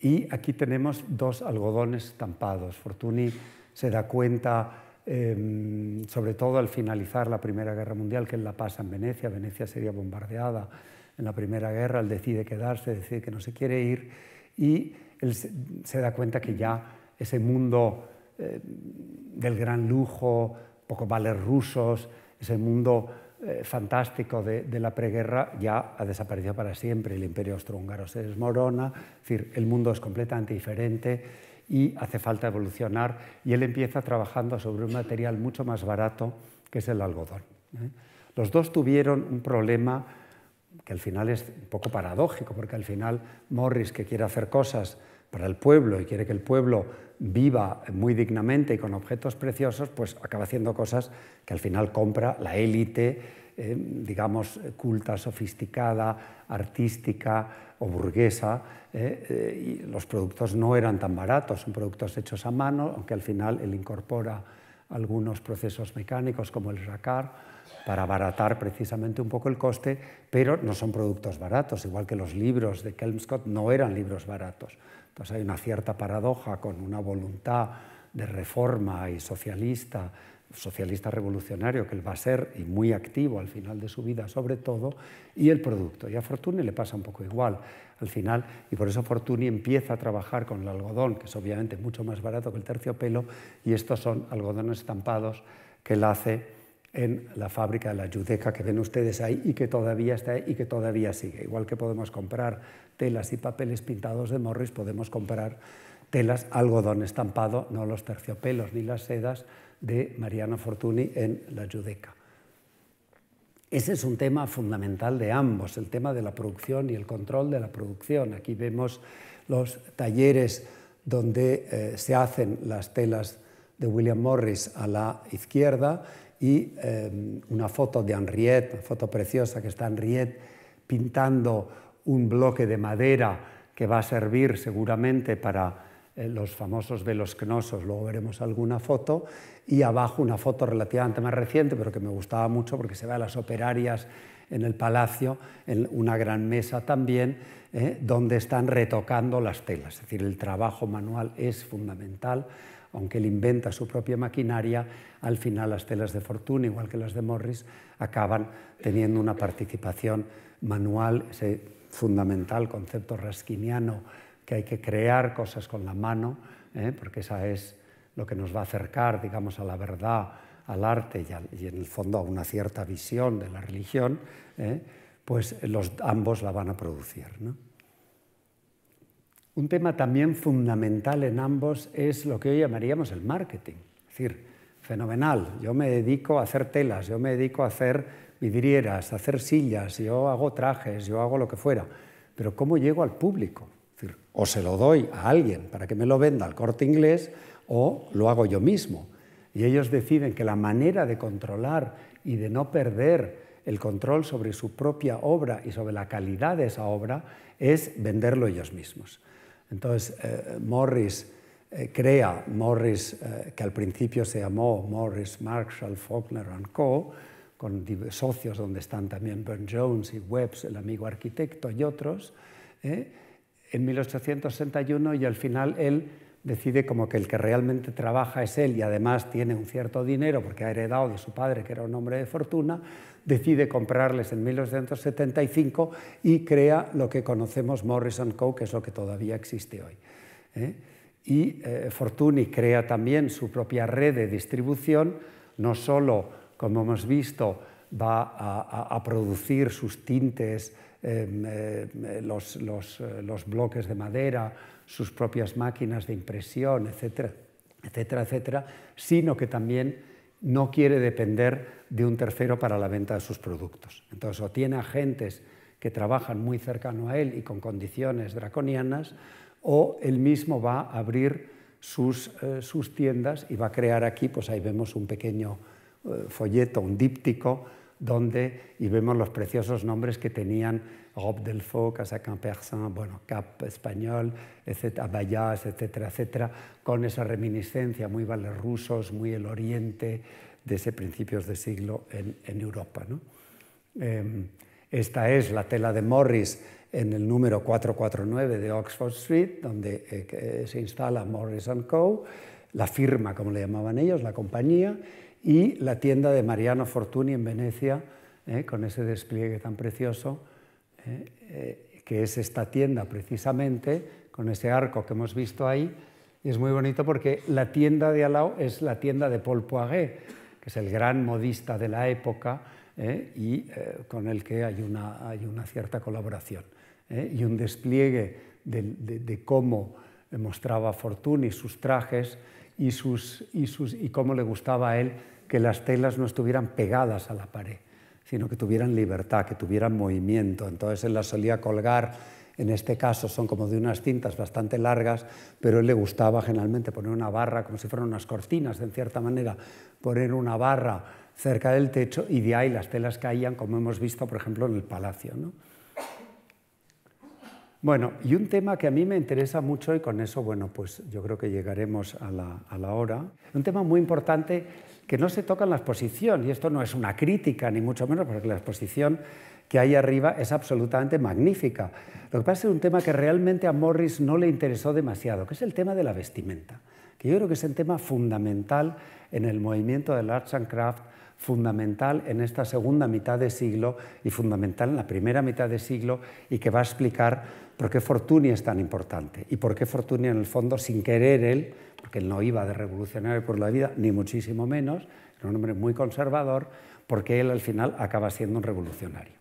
Y aquí tenemos dos algodones estampados. Fortuny se da cuenta, em, sobre todo al finalizar la Primera Guerra Mundial, que él la pasa en Venecia, Venecia sería bombardeada en la Primera Guerra, él decide quedarse, decide que no se quiere ir y él se, da cuenta que ya ese mundo eh, del gran lujo, poco vales rusos, ese mundo eh, fantástico de, la preguerra ya ha desaparecido para siempre. El imperio austrohúngaro se desmorona, es decir, el mundo es completamente diferente y hace falta evolucionar. Y él empieza trabajando sobre un material mucho más barato que es el algodón. ¿eh? Los dos tuvieron un problema que al final es un poco paradójico, porque al final Morris, que quiere hacer cosas para el pueblo y quiere que el pueblo viva muy dignamente y con objetos preciosos, pues acaba haciendo cosas que al final compra la élite, eh, digamos, culta, sofisticada, artística o burguesa, eh, eh, y los productos no eran tan baratos, son productos hechos a mano, aunque al final él incorpora algunos procesos mecánicos como el racar, para abaratar precisamente un poco el coste, pero no son productos baratos, igual que los libros de Kelmscott no eran libros baratos. Entonces hay una cierta paradoja con una voluntad de reforma y socialista, socialista revolucionario que él va a ser y muy activo al final de su vida sobre todo, y el producto. Y a Fortuny le pasa un poco igual al final, y por eso Fortuny empieza a trabajar con el algodón, que es obviamente mucho más barato que el terciopelo, y estos son algodones estampados que él hace en la fábrica de la Judeca que ven ustedes ahí y que todavía está y que todavía sigue. Igual que podemos comprar telas y papeles pintados de Morris, podemos comprar telas, algodón estampado, no los terciopelos ni las sedas de Mariano Fortuny en la Judeca. Ese es un tema fundamental de ambos, el tema de la producción y el control de la producción. Aquí vemos los talleres donde eh, se hacen las telas de William Morris a la izquierda y em, una foto de Henriette, una foto preciosa que está Henriette pintando un bloque de madera que va a servir seguramente para eh, los famosos velos cnosos, luego veremos alguna foto, y abajo una foto relativamente más reciente, pero que me gustaba mucho porque se ve a las operarias en el palacio, en una gran mesa también, eh, donde están retocando las telas. Es decir, el trabajo manual es fundamental aunque él inventa su propia maquinaria, al final las telas de Fortuna, igual que las de Morris, acaban teniendo una participación manual, ese fundamental concepto raskiniano que hay que crear cosas con la mano, ¿eh? porque esa es lo que nos va a acercar, digamos, a la verdad, al arte y, en el fondo a una cierta visión de la religión, ¿eh? pues los, ambos la van a producir. ¿no? Un tema también fundamental en ambos es lo que hoy llamaríamos el marketing. Es decir, fenomenal, yo me dedico a hacer telas, yo me dedico a hacer vidrieras, a hacer sillas, yo hago trajes, yo hago lo que fuera, pero ¿cómo llego al público? Es decir, o se lo doy a alguien para que me lo venda al corte inglés o lo hago yo mismo. Y ellos deciden que la manera de controlar y de no perder el control sobre su propia obra y sobre la calidad de esa obra es venderlo ellos mismos. Entonces, eh, Morris eh, crea, Morris, eh, que al principio se llamó Morris, Marshall, Faulkner Co., con socios donde están también Burne Jones y Webbs, el amigo arquitecto, y otros, en 1861, y al final él decide como que el que realmente trabaja es él y además tiene un cierto dinero porque ha heredado de su padre, que era un hombre de fortuna, decide comprarles en 1975 y crea lo que conocemos Morrison Co., que es lo que todavía existe hoy. ¿eh? Y eh, Fortuny crea también su propia red de distribución, no solo, como hemos visto, va a, producir sus tintes, em, eh, los, los bloques de madera, sus propias máquinas de impresión, etcétera, etcétera, etcétera, sino que también no quiere depender de un tercero para la venta de sus productos. Entonces, o tiene agentes que trabajan muy cercano a él y con condiciones draconianas, o él mismo va a abrir sus, eh, sus tiendas y va a crear aquí, pues ahí vemos un pequeño eh, folleto, un díptico, donde y vemos los preciosos nombres que tenían Rob Delfaux, Casac Persan, bueno, Cap Español, etc., Abayas, etcétera, etcétera, con esa reminiscencia muy vales rusos, muy el oriente de ese principios de siglo en, en Europa. ¿no? Eh, esta es la tela de Morris en el número 449 de Oxford Street, donde eh, se instala Morris Co., la firma, como le llamaban ellos, la compañía, y la tienda de Mariano Fortuny en Venecia, eh, con ese despliegue tan precioso, eh, eh, que es esta tienda precisamente, con ese arco que hemos visto ahí, y es muy bonito porque la tienda de Alao es la tienda de Paul Poiret, que es el gran modista de la época y con el que hay una, cierta colaboración. y un despliegue de, cómo mostraba Fortuny sus trajes y, sus, y, y cómo le gustaba a él que las telas no estuvieran pegadas a la pared, sino que tuvieran libertad, que tuvieran movimiento. Entonces él las solía colgar, en este caso son como de unas cintas bastante largas, pero él le gustaba generalmente poner una barra, como si fueran unas cortinas, en cierta manera, poner una barra cerca del techo y de ahí las telas caían, como hemos visto, por ejemplo, en el palacio. ¿no? Bueno, y un tema que a mí me interesa mucho y con eso, bueno, pues yo creo que llegaremos a la, hora. Un tema muy importante que no se toca en la exposición, y esto no es una crítica, ni mucho menos, porque la exposición que hay arriba es absolutamente magnífica. Lo que pasa es un tema que realmente a Morris no le interesó demasiado, que es el tema de la vestimenta, que yo creo que es un tema fundamental en el movimiento del Arts and Craft fundamental en esta segunda mitad de siglo y fundamental en la primera mitad de siglo y que va a explicar por qué Fortuny es tan importante y por qué Fortuny en el fondo, sin querer él, porque él no iba de revolucionario por la vida, ni muchísimo menos, era un hombre muy conservador, porque él al final acaba siendo un revolucionario.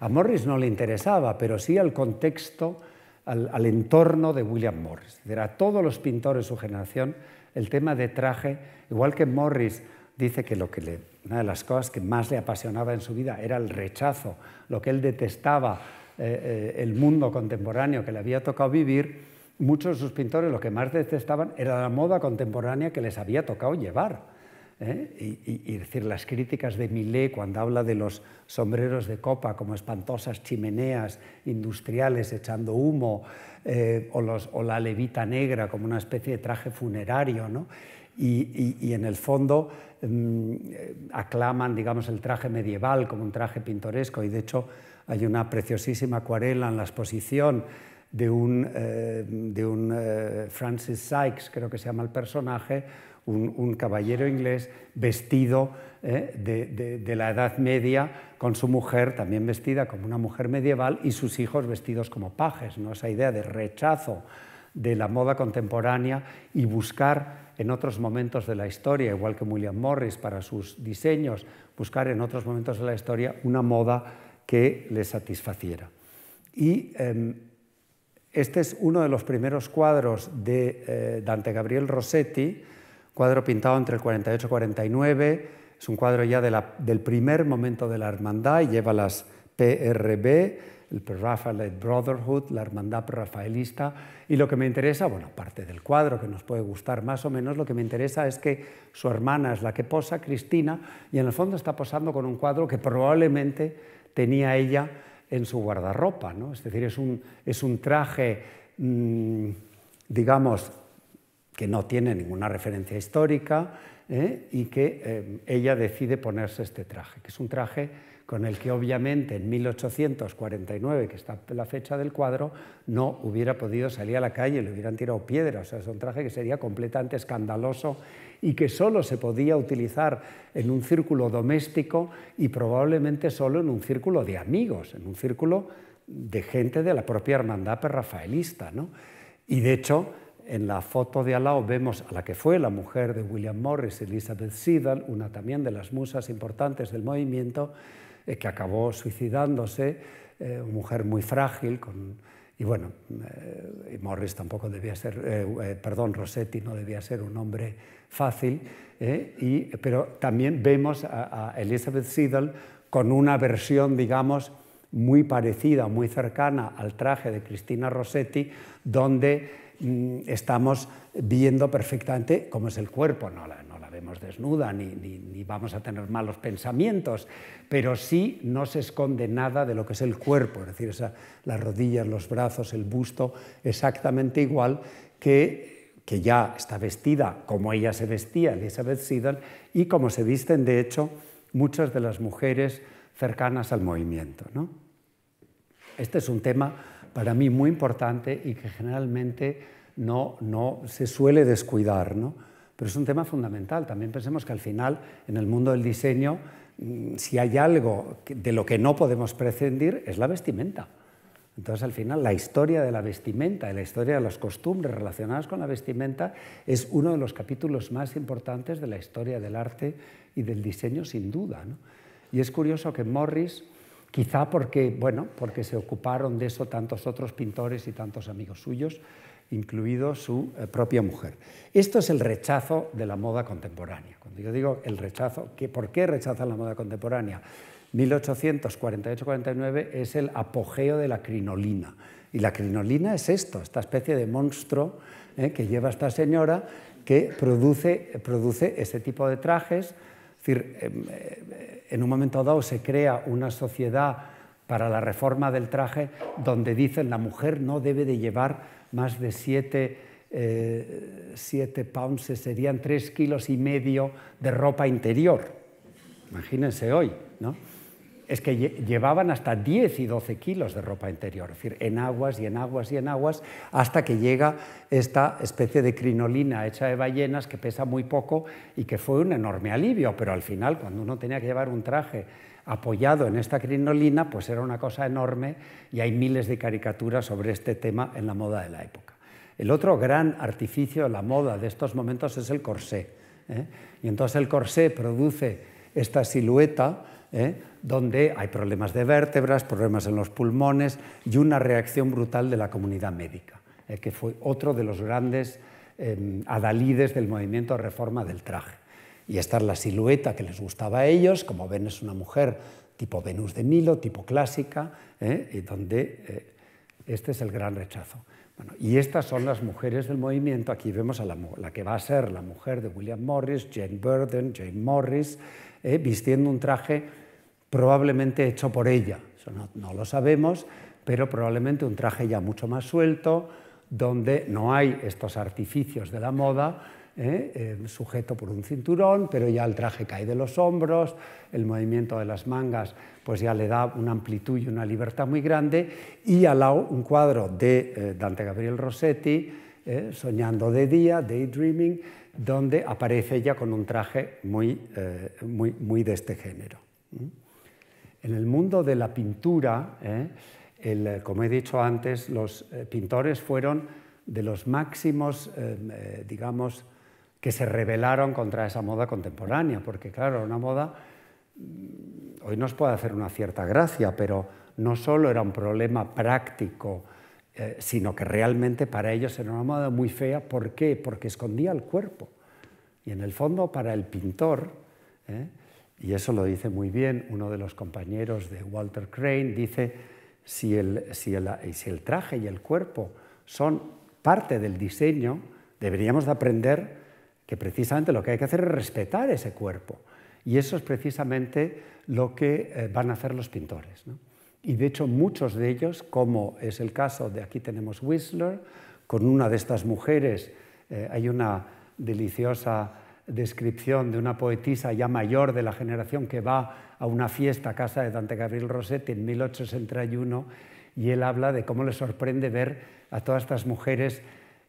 A Morris no le interesaba, pero sí al contexto, al, entorno de William Morris. A todos los pintores de su generación, el tema de traje, igual que Morris dice que, lo que una de las cosas que más le apasionaba en su vida era el rechazo, lo que él detestaba, eh, eh, el mundo contemporáneo que le había tocado vivir, muchos de sus pintores lo que más detestaban era la moda contemporánea que les había tocado llevar. ¿eh? Y, decir, las críticas de Millet cuando habla de los sombreros de copa como espantosas chimeneas industriales echando humo, o, los, o, la levita negra como una especie de traje funerario, ¿no? y, en el fondo mm, aclaman digamos, el traje medieval como un traje pintoresco y de hecho hay una preciosísima acuarela en la exposición de un, eh, de un eh, Francis Sykes, creo que se llama el personaje, un, caballero inglés vestido eh, de, de, la Edad Media con su mujer también vestida como una mujer medieval y sus hijos vestidos como pajes, ¿no? esa idea de rechazo de la moda contemporánea y buscar en otros momentos de la historia, igual que William Morris para sus diseños, buscar en otros momentos de la historia una moda que le satisfaciera. Y em, este es uno de los primeros cuadros de eh, Dante Gabriel Rossetti, cuadro pintado entre el 48 y 49, es un cuadro ya del primer momento de la hermandad y lleva las PRB, el Pre-Raphaelite Brotherhood, la hermandad rafaelista. Y lo que me interesa, bueno, aparte del cuadro que nos puede gustar más o menos, lo que me interesa es que su hermana es la que posa, Cristina, y en el fondo está posando con un cuadro que probablemente tenía ella en su guardarropa. ¿no? Es decir, es un, es un traje, mmm, digamos, que no tiene ninguna referencia histórica ¿eh? y que eh, ella decide ponerse este traje, que es un traje con el que obviamente en 1849, que está la fecha del cuadro, no hubiera podido salir a la calle, le hubieran tirado piedras. Es un traje que sería completamente escandaloso y que solo se podía utilizar en un círculo doméstico y probablemente solo en un círculo de amigos, en un círculo de gente de la propia hermandad perrafaelista. ¿no? Y de hecho, en la foto de al lado vemos a la que fue la mujer de William Morris, Elizabeth Siddal, una también de las musas importantes del movimiento, eh, que acabó suicidándose, eh, una mujer muy frágil, con, y bueno, eh, Morris tampoco debía ser, perdón, Rossetti no debía ser un hombre fácil, y, pero también vemos a, Elizabeth Siddal con una versión, digamos, muy parecida, muy cercana al traje de Cristina Rossetti, donde Mm, estamos viendo perfectamente cómo es el cuerpo, no la, no la vemos desnuda ni, ni, vamos a tener malos pensamientos, pero sí no se esconde nada de lo que es el cuerpo, es decir, las rodillas, los brazos, el busto, exactamente igual que, que ya está vestida como ella se vestía, Elizabeth Siddal, y como se visten, de hecho, muchas de las mujeres cercanas al movimiento. ¿no? Este es un tema para mí muy importante y que generalmente no, no se suele descuidar, ¿no? pero es un tema fundamental. También pensemos que al final, en el mundo del diseño, mm, si hay algo de lo que no podemos prescindir, es la vestimenta. Entonces, al final, la historia de la vestimenta y la historia de las costumbres relacionadas con la vestimenta es uno de los capítulos más importantes de la historia del arte y del diseño, sin duda. ¿no? Y es curioso que Morris Quizá porque, bueno, porque se ocuparon de eso tantos otros pintores y tantos amigos suyos, incluido su eh, propia mujer. Esto es el rechazo de la moda contemporánea. Cuando yo digo el rechazo, ¿por qué rechazan la moda contemporánea? 1848-49 es el apogeo de la crinolina. Y la crinolina es esto, esta especie de monstruo eh, que lleva esta señora que produce, produce ese tipo de trajes decir, em, eh, en un momento dado se crea una sociedad para la reforma del traje donde dicen la mujer no debe de llevar más de siete, eh, siete pounds, serían tres kilos y medio de ropa interior. Imagínense hoy, ¿no? Es que llevaban hasta 10 y 12 kilos de ropa interior, es decir, en aguas y en aguas y en aguas, hasta que llega esta especie de crinolina hecha de ballenas que pesa muy poco y que fue un enorme alivio, pero al final, cuando uno tenía que llevar un traje apoyado en esta crinolina, pues era una cosa enorme y hay miles de caricaturas sobre este tema en la moda de la época. El otro gran artificio de la moda de estos momentos es el corsé. ¿eh? Y entonces el corsé produce esta silueta ¿eh? donde hay problemas de vértebras, problemas en los pulmones y una reacción brutal de la comunidad médica, ¿eh? que fue otro de los grandes em, adalides del movimiento reforma del traje. Y esta es la silueta que les gustaba a ellos, como ven es una mujer tipo Venus de Milo, tipo clásica, ¿eh? y donde este es el gran rechazo. y estas son las mujeres del movimiento. Aquí vemos a la, que va a ser la mujer de William Morris, Jane Burden, Jane Morris, vistiendo un traje probablemente hecho por ella. Eso no, lo sabemos, pero probablemente un traje ya mucho más suelto, donde no hay estos artificios de la moda, ¿eh? Eh, sujeto por un cinturón, pero ya el traje cae de los hombros, el movimiento de las mangas pues ya le da una amplitud y una libertad muy grande, y al lado un cuadro de eh, Dante Gabriel Rossetti, Soñando de día, Daydreaming, donde aparece ella con un traje muy, muy, muy de este género. En el mundo de la pintura, ¿eh? como he dicho antes, los eh, pintores fueron de los máximos, eh, digamos, que se rebelaron contra esa moda contemporánea, porque claro, una moda, mm, hoy nos puede hacer una cierta gracia, pero no solo era un problema práctico, sino que realmente para ellos era una moda muy fea. ¿Por qué? Porque escondía el cuerpo. Y en el fondo, para el pintor, y eso lo dice muy bien uno de los compañeros de Walter Crane, dice, si el, si el, si el traje y el cuerpo son parte del diseño, deberíamos de aprender que precisamente lo que hay que hacer es respetar ese cuerpo. Y eso es precisamente lo que eh, van a hacer los pintores. Y de hecho muchos de ellos, como es el caso de aquí tenemos Whistler, con una de estas mujeres, eh, hay una deliciosa descripción de una poetisa ya mayor de la generación que va a una fiesta a casa de Dante Gabriel Rossetti en 1861 y él habla de cómo le sorprende ver a todas estas mujeres,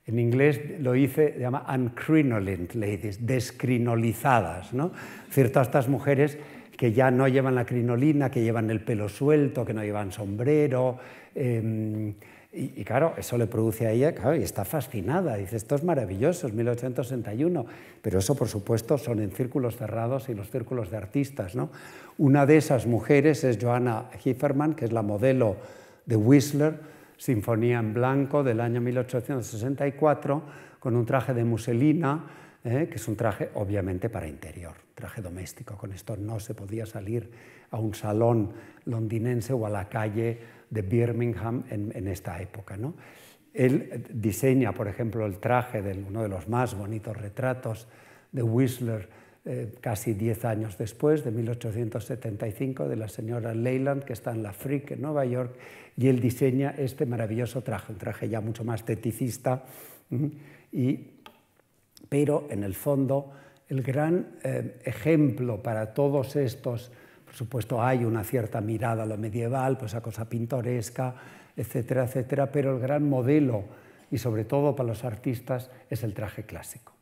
en inglés lo dice, llama uncrinolined ladies, descrinolizadas, ¿no? Es todas estas mujeres que ya no llevan la crinolina, que llevan el pelo suelto, que no llevan sombrero. Em, y, claro, eso le produce a ella, claro, y está fascinada. Dice, esto es maravilloso, es 1861. Pero eso, por supuesto, son en círculos cerrados y los círculos de artistas. ¿no? Una de esas mujeres es Joanna Hifferman, que es la modelo de Whistler, Sinfonía en Blanco del año 1864, con un traje de muselina, ¿eh? que es un traje obviamente para interior, traje doméstico. Con esto no se podía salir a un salón londinense o a la calle de Birmingham en, esta época. ¿no? Él diseña, por ejemplo, el traje de uno de los más bonitos retratos de Whistler eh, casi diez años después, de 1875, de la señora Leyland, que está en la Frick, en Nueva York, y él diseña este maravilloso traje, un traje ya mucho más teticista, y pero en el fondo el gran eh, ejemplo para todos estos, supuesto hay una cierta mirada a lo medieval, pues a cosa pintoresca, etcétera, etcétera, pero el gran modelo y sobre todo para los artistas es el traje clásico.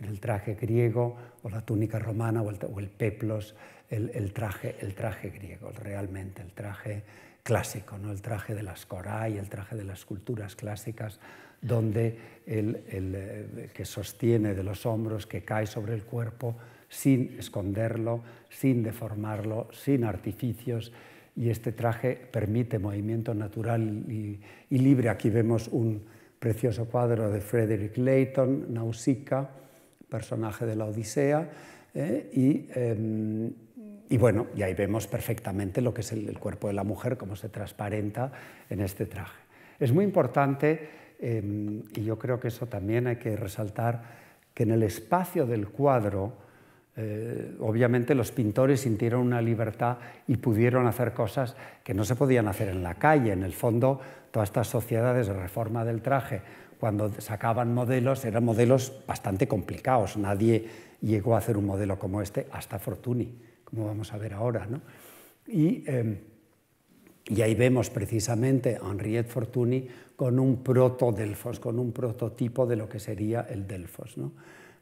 El traje griego o la túnica romana o el, peplos, el, traje, el traje griego, realmente el traje clásico, ¿no? el traje de las coray, el traje de las culturas clásicas, donde el, eh, que sostiene de los hombros, que cae sobre el cuerpo, sin esconderlo, sin deformarlo, sin artificios, y este traje permite movimiento natural y, libre. Aquí vemos un precioso cuadro de Frederick Layton, Nausicaa, personaje de la Odisea, eh, y, em, y, bueno, y ahí vemos perfectamente lo que es el, el cuerpo de la mujer, cómo se transparenta en este traje. Es muy importante Em, y yo creo que eso también hay que resaltar, que en el espacio del cuadro, eh, obviamente los pintores sintieron una libertad y pudieron hacer cosas que no se podían hacer en la calle. En el fondo, todas estas sociedades de reforma del traje, cuando sacaban modelos, eran modelos bastante complicados. Nadie llegó a hacer un modelo como este hasta Fortuny, como vamos a ver ahora. ¿no? Y, em, y ahí vemos precisamente a Henriette Fortuny con un proto-Delfos, con un prototipo de lo que sería el Delfos. ¿no?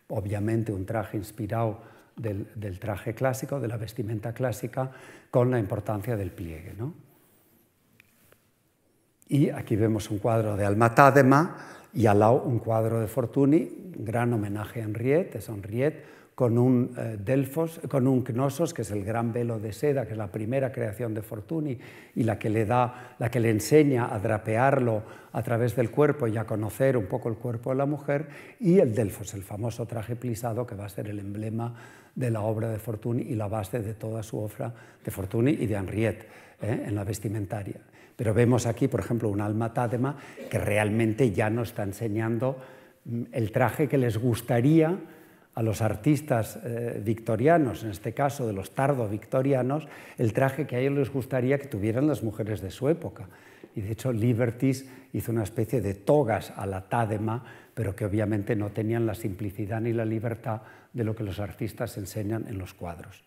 Obviamente un traje inspirado del, traje clásico, de la vestimenta clásica, con la importancia del pliegue. ¿no? Y aquí vemos un cuadro de Almatadema y al lado un cuadro de Fortuny, gran homenaje a Henriette, es Henriette, con un eh, Delfos, con un Knossos, que es el gran velo de seda, que es la primera creación de Fortuny y la que le da, la que le enseña a drapearlo a través del cuerpo y a conocer un poco el cuerpo de la mujer, y el Delfos, el famoso traje plisado que va a ser el emblema de la obra de Fortuny y la base de toda su obra de Fortuny y de Henriette ¿eh? en la vestimentaria. Pero vemos aquí, por ejemplo, un alma tádema que realmente ya nos está enseñando mm, el traje que les gustaría a los artistas eh, victorianos, en este caso de los tardo victorianos, el traje que a ellos les gustaría que tuvieran las mujeres de su época. Y de hecho Libertis hizo una especie de togas a la tádema, pero que obviamente no tenían la simplicidad ni la libertad de lo que los artistas enseñan en los cuadros.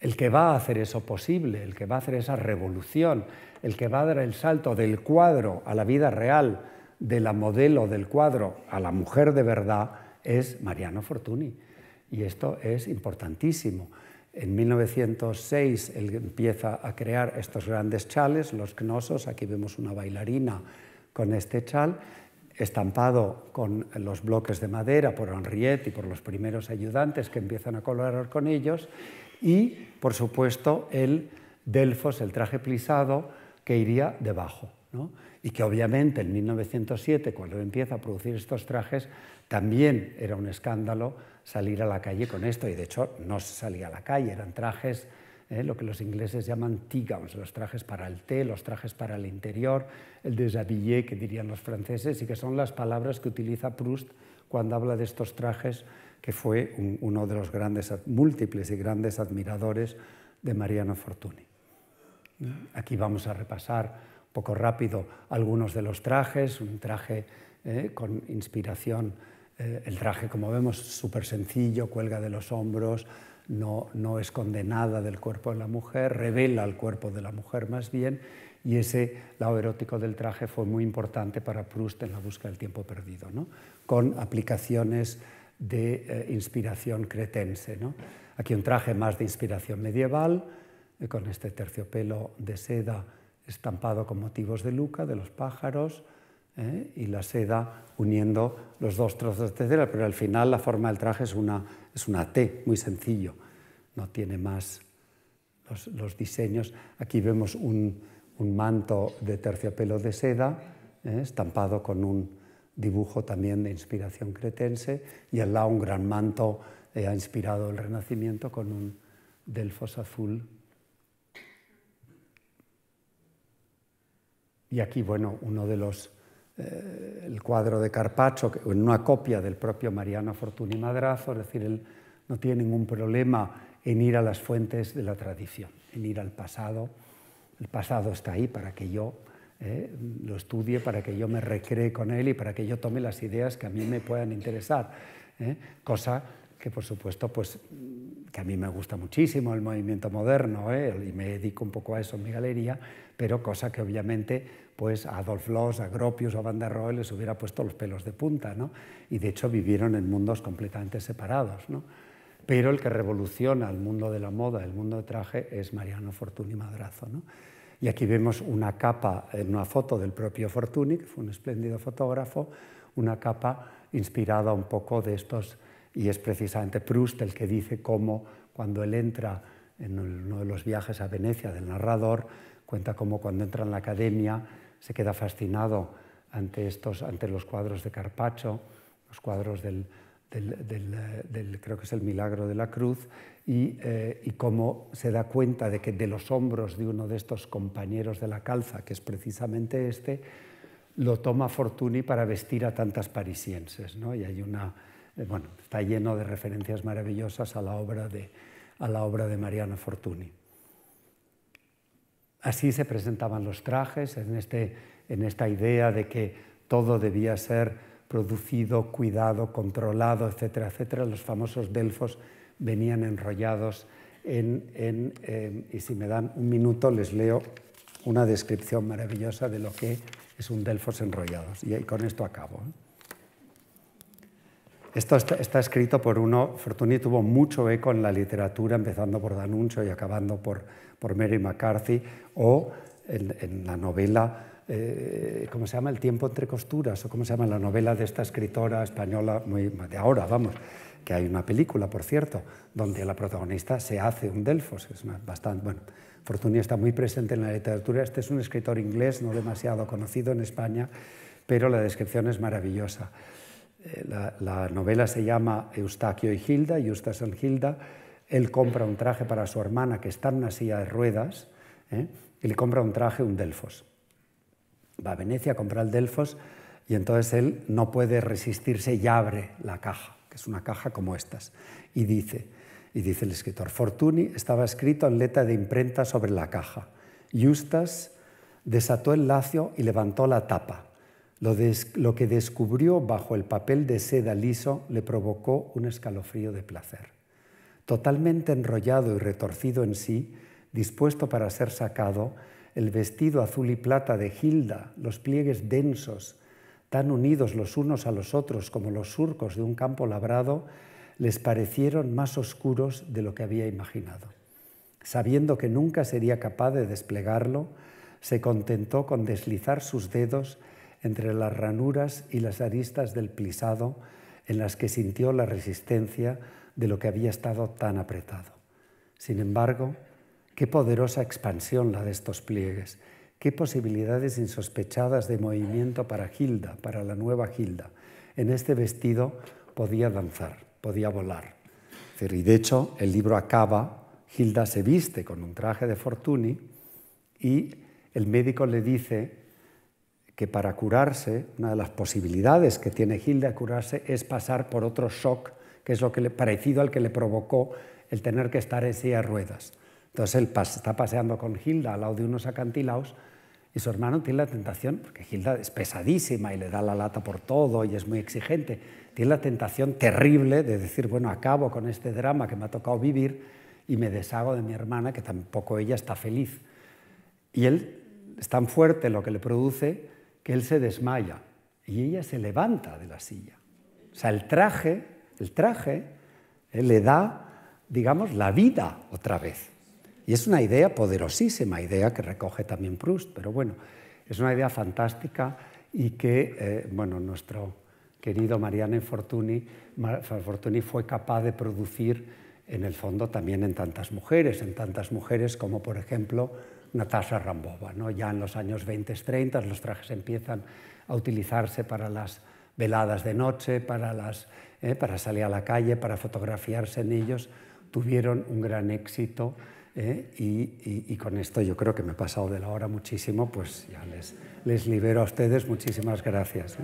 El que va a hacer eso posible, el que va a hacer esa revolución, el que va a dar el salto del cuadro a la vida real, de la modelo del cuadro a la mujer de verdad, es Mariano Fortuny. Y esto es importantísimo. En 1906 él empieza a crear estos grandes chales, los Knossos. Aquí vemos una bailarina con este chal, estampado con los bloques de madera por Henriette y por los primeros ayudantes que empiezan a colaborar con ellos. Y, por supuesto, el Delfos, el traje plisado, que iría debajo. Y que obviamente en 1907, cuando empieza a producir estos trajes, también era un escándalo salir a la calle con esto, y de hecho no se salía a la calle, eran trajes, eh, lo que los ingleses llaman tea los trajes para el té, los trajes para el interior, el déshabillé, que dirían los franceses, y que son las palabras que utiliza Proust cuando habla de estos trajes, que fue uno de los grandes, múltiples y grandes admiradores de Mariano Fortuny. Aquí vamos a repasar un poco rápido algunos de los trajes, un traje eh, con inspiración Eh, el traje, como vemos, súper sencillo, cuelga de los hombros, no, no esconde nada del cuerpo de la mujer, revela el cuerpo de la mujer más bien, y ese lado erótico del traje fue muy importante para Proust en la búsqueda del tiempo perdido, ¿no? con aplicaciones de eh, inspiración cretense. ¿no? Aquí un traje más de inspiración medieval, eh, con este terciopelo de seda estampado con motivos de Luca, de los pájaros, ¿eh? y la seda uniendo los dos trozos de tela, pero al final la forma del traje es una, es una T, muy sencillo, no tiene más los, los diseños. Aquí vemos un, un, manto de terciopelo de seda, ¿eh? estampado con un dibujo también de inspiración cretense, y al lado un gran manto eh, ha inspirado el Renacimiento con un delfos azul Y aquí, bueno, uno de los, eh, el cuadro de Carpaccio, una copia del propio Mariano Fortuny Madrazo, es decir, él no tiene ningún problema en ir a las fuentes de la tradición, en ir al pasado. El pasado está ahí para que yo eh, lo estudie, para que yo me recree con él y para que yo tome las ideas que a mí me puedan interesar. Eh, cosa que, por supuesto, pues, que a mí me gusta muchísimo el movimiento moderno y me dedico un poco a eso en mi galería, pero cosa que obviamente pues a Adolf Loos, a Gropius o a Van der Rohe les hubiera puesto los pelos de punta, ¿no? y de hecho vivieron en mundos completamente separados. ¿no? Pero el que revoluciona el mundo de la moda, el mundo de traje, es Mariano Fortuny Madrazo. ¿no? Y aquí vemos una capa, una foto del propio Fortuny, que fue un espléndido fotógrafo, una capa inspirada un poco de estos, y es precisamente Proust el que dice cómo cuando él entra en uno de los viajes a Venecia del narrador, Cuenta cómo cuando entra en la academia se queda fascinado ante, estos, ante los cuadros de Carpaccio, los cuadros del, creo que es el milagro de la cruz, y, eh, y, cómo se da cuenta de que de los hombros de uno de estos compañeros de la calza, que es precisamente este, lo toma Fortuny para vestir a tantas parisienses. ¿no? Y hay una, eh, bueno, está lleno de referencias maravillosas a la obra de, a la obra de Mariano Fortuny. Así se presentaban los trajes, en, este, en esta idea de que todo debía ser producido, cuidado, controlado, etcétera, etcétera. Los famosos delfos venían enrollados en, eh, y si me dan un minuto les leo una descripción maravillosa de lo que es un delfos enrollados. Y con esto acabo. ¿eh? Esto está, está, escrito por uno, Fortuny tuvo mucho eco en la literatura, empezando por D'Annunzio y acabando por por Mary McCarthy, o en, la novela, eh, ¿cómo se llama? El tiempo entre costuras, o cómo se llama la novela de esta escritora española, muy, de ahora, vamos, que hay una película, por cierto, donde la protagonista se hace un Delfos, es bastante, bueno, Fortuny está muy presente en la literatura, este es un escritor inglés, no demasiado conocido en España, pero la descripción es maravillosa. Eh, la, la, novela se llama Eustaquio y Hilda, Eustace and Hilda, él compra un traje para su hermana que está en una silla de ruedas ¿eh? y le compra un traje, un Delfos. Va a Venecia a comprar el Delfos y entonces él no puede resistirse y abre la caja, que es una caja como estas, y dice, y dice el escritor, Fortuny estaba escrito en letra de imprenta sobre la caja. Justas desató el lacio y levantó la tapa. Lo que descubrió bajo el papel de seda liso le provocó un escalofrío de placer totalmente enrollado y retorcido en sí, dispuesto para ser sacado, el vestido azul y plata de Hilda, los pliegues densos, tan unidos los unos a los otros como los surcos de un campo labrado, les parecieron más oscuros de lo que había imaginado. Sabiendo que nunca sería capaz de desplegarlo, se contentó con deslizar sus dedos entre las ranuras y las aristas del plisado en las que sintió la resistencia de lo que había estado tan apretado. Sin embargo, qué poderosa expansión la de estos pliegues, qué posibilidades insospechadas de movimiento para Hilda, para la nueva Hilda. En este vestido podía danzar, podía volar. Y de hecho, el libro acaba, Hilda se viste con un traje de Fortuny y el médico le dice que para curarse, una de las posibilidades que tiene Hilda de curarse es pasar por otro shock que es lo que le, parecido al que le provocó el tener que estar en silla de ruedas. Entonces él está paseando con Hilda al lado de unos acantilados
Y su hermano tiene la tentación, porque Hilda es pesadísima y le da la lata por todo y es muy exigente, tiene la tentación terrible de decir, bueno, acabo con este drama que me ha tocado vivir y me deshago de mi hermana, que tampoco ella está feliz. Y él es tan fuerte lo que le produce que él se desmaya y ella se levanta de la silla. O sea, el traje, el traje eh, le da, digamos, la vida otra vez. Y es una idea poderosísima, idea que recoge también Proust, pero bueno, es una idea fantástica y que, eh, bueno, nuestro querido Marianne Fortuny, Fortuny fue capaz de producir en el fondo también en tantas mujeres, en tantas mujeres como por ejemplo Natasha Rambova. Ya en los años 20, 30 los trajes empiezan a utilizarse para las veladas de noche, para, las, eh, para salir a la calle, para fotografiarse en ellos. Tuvieron un gran éxito ¿eh? y, con esto yo creo que me he pasado de la hora muchísimo, pues ya les, libero a ustedes. Muchísimas gracias.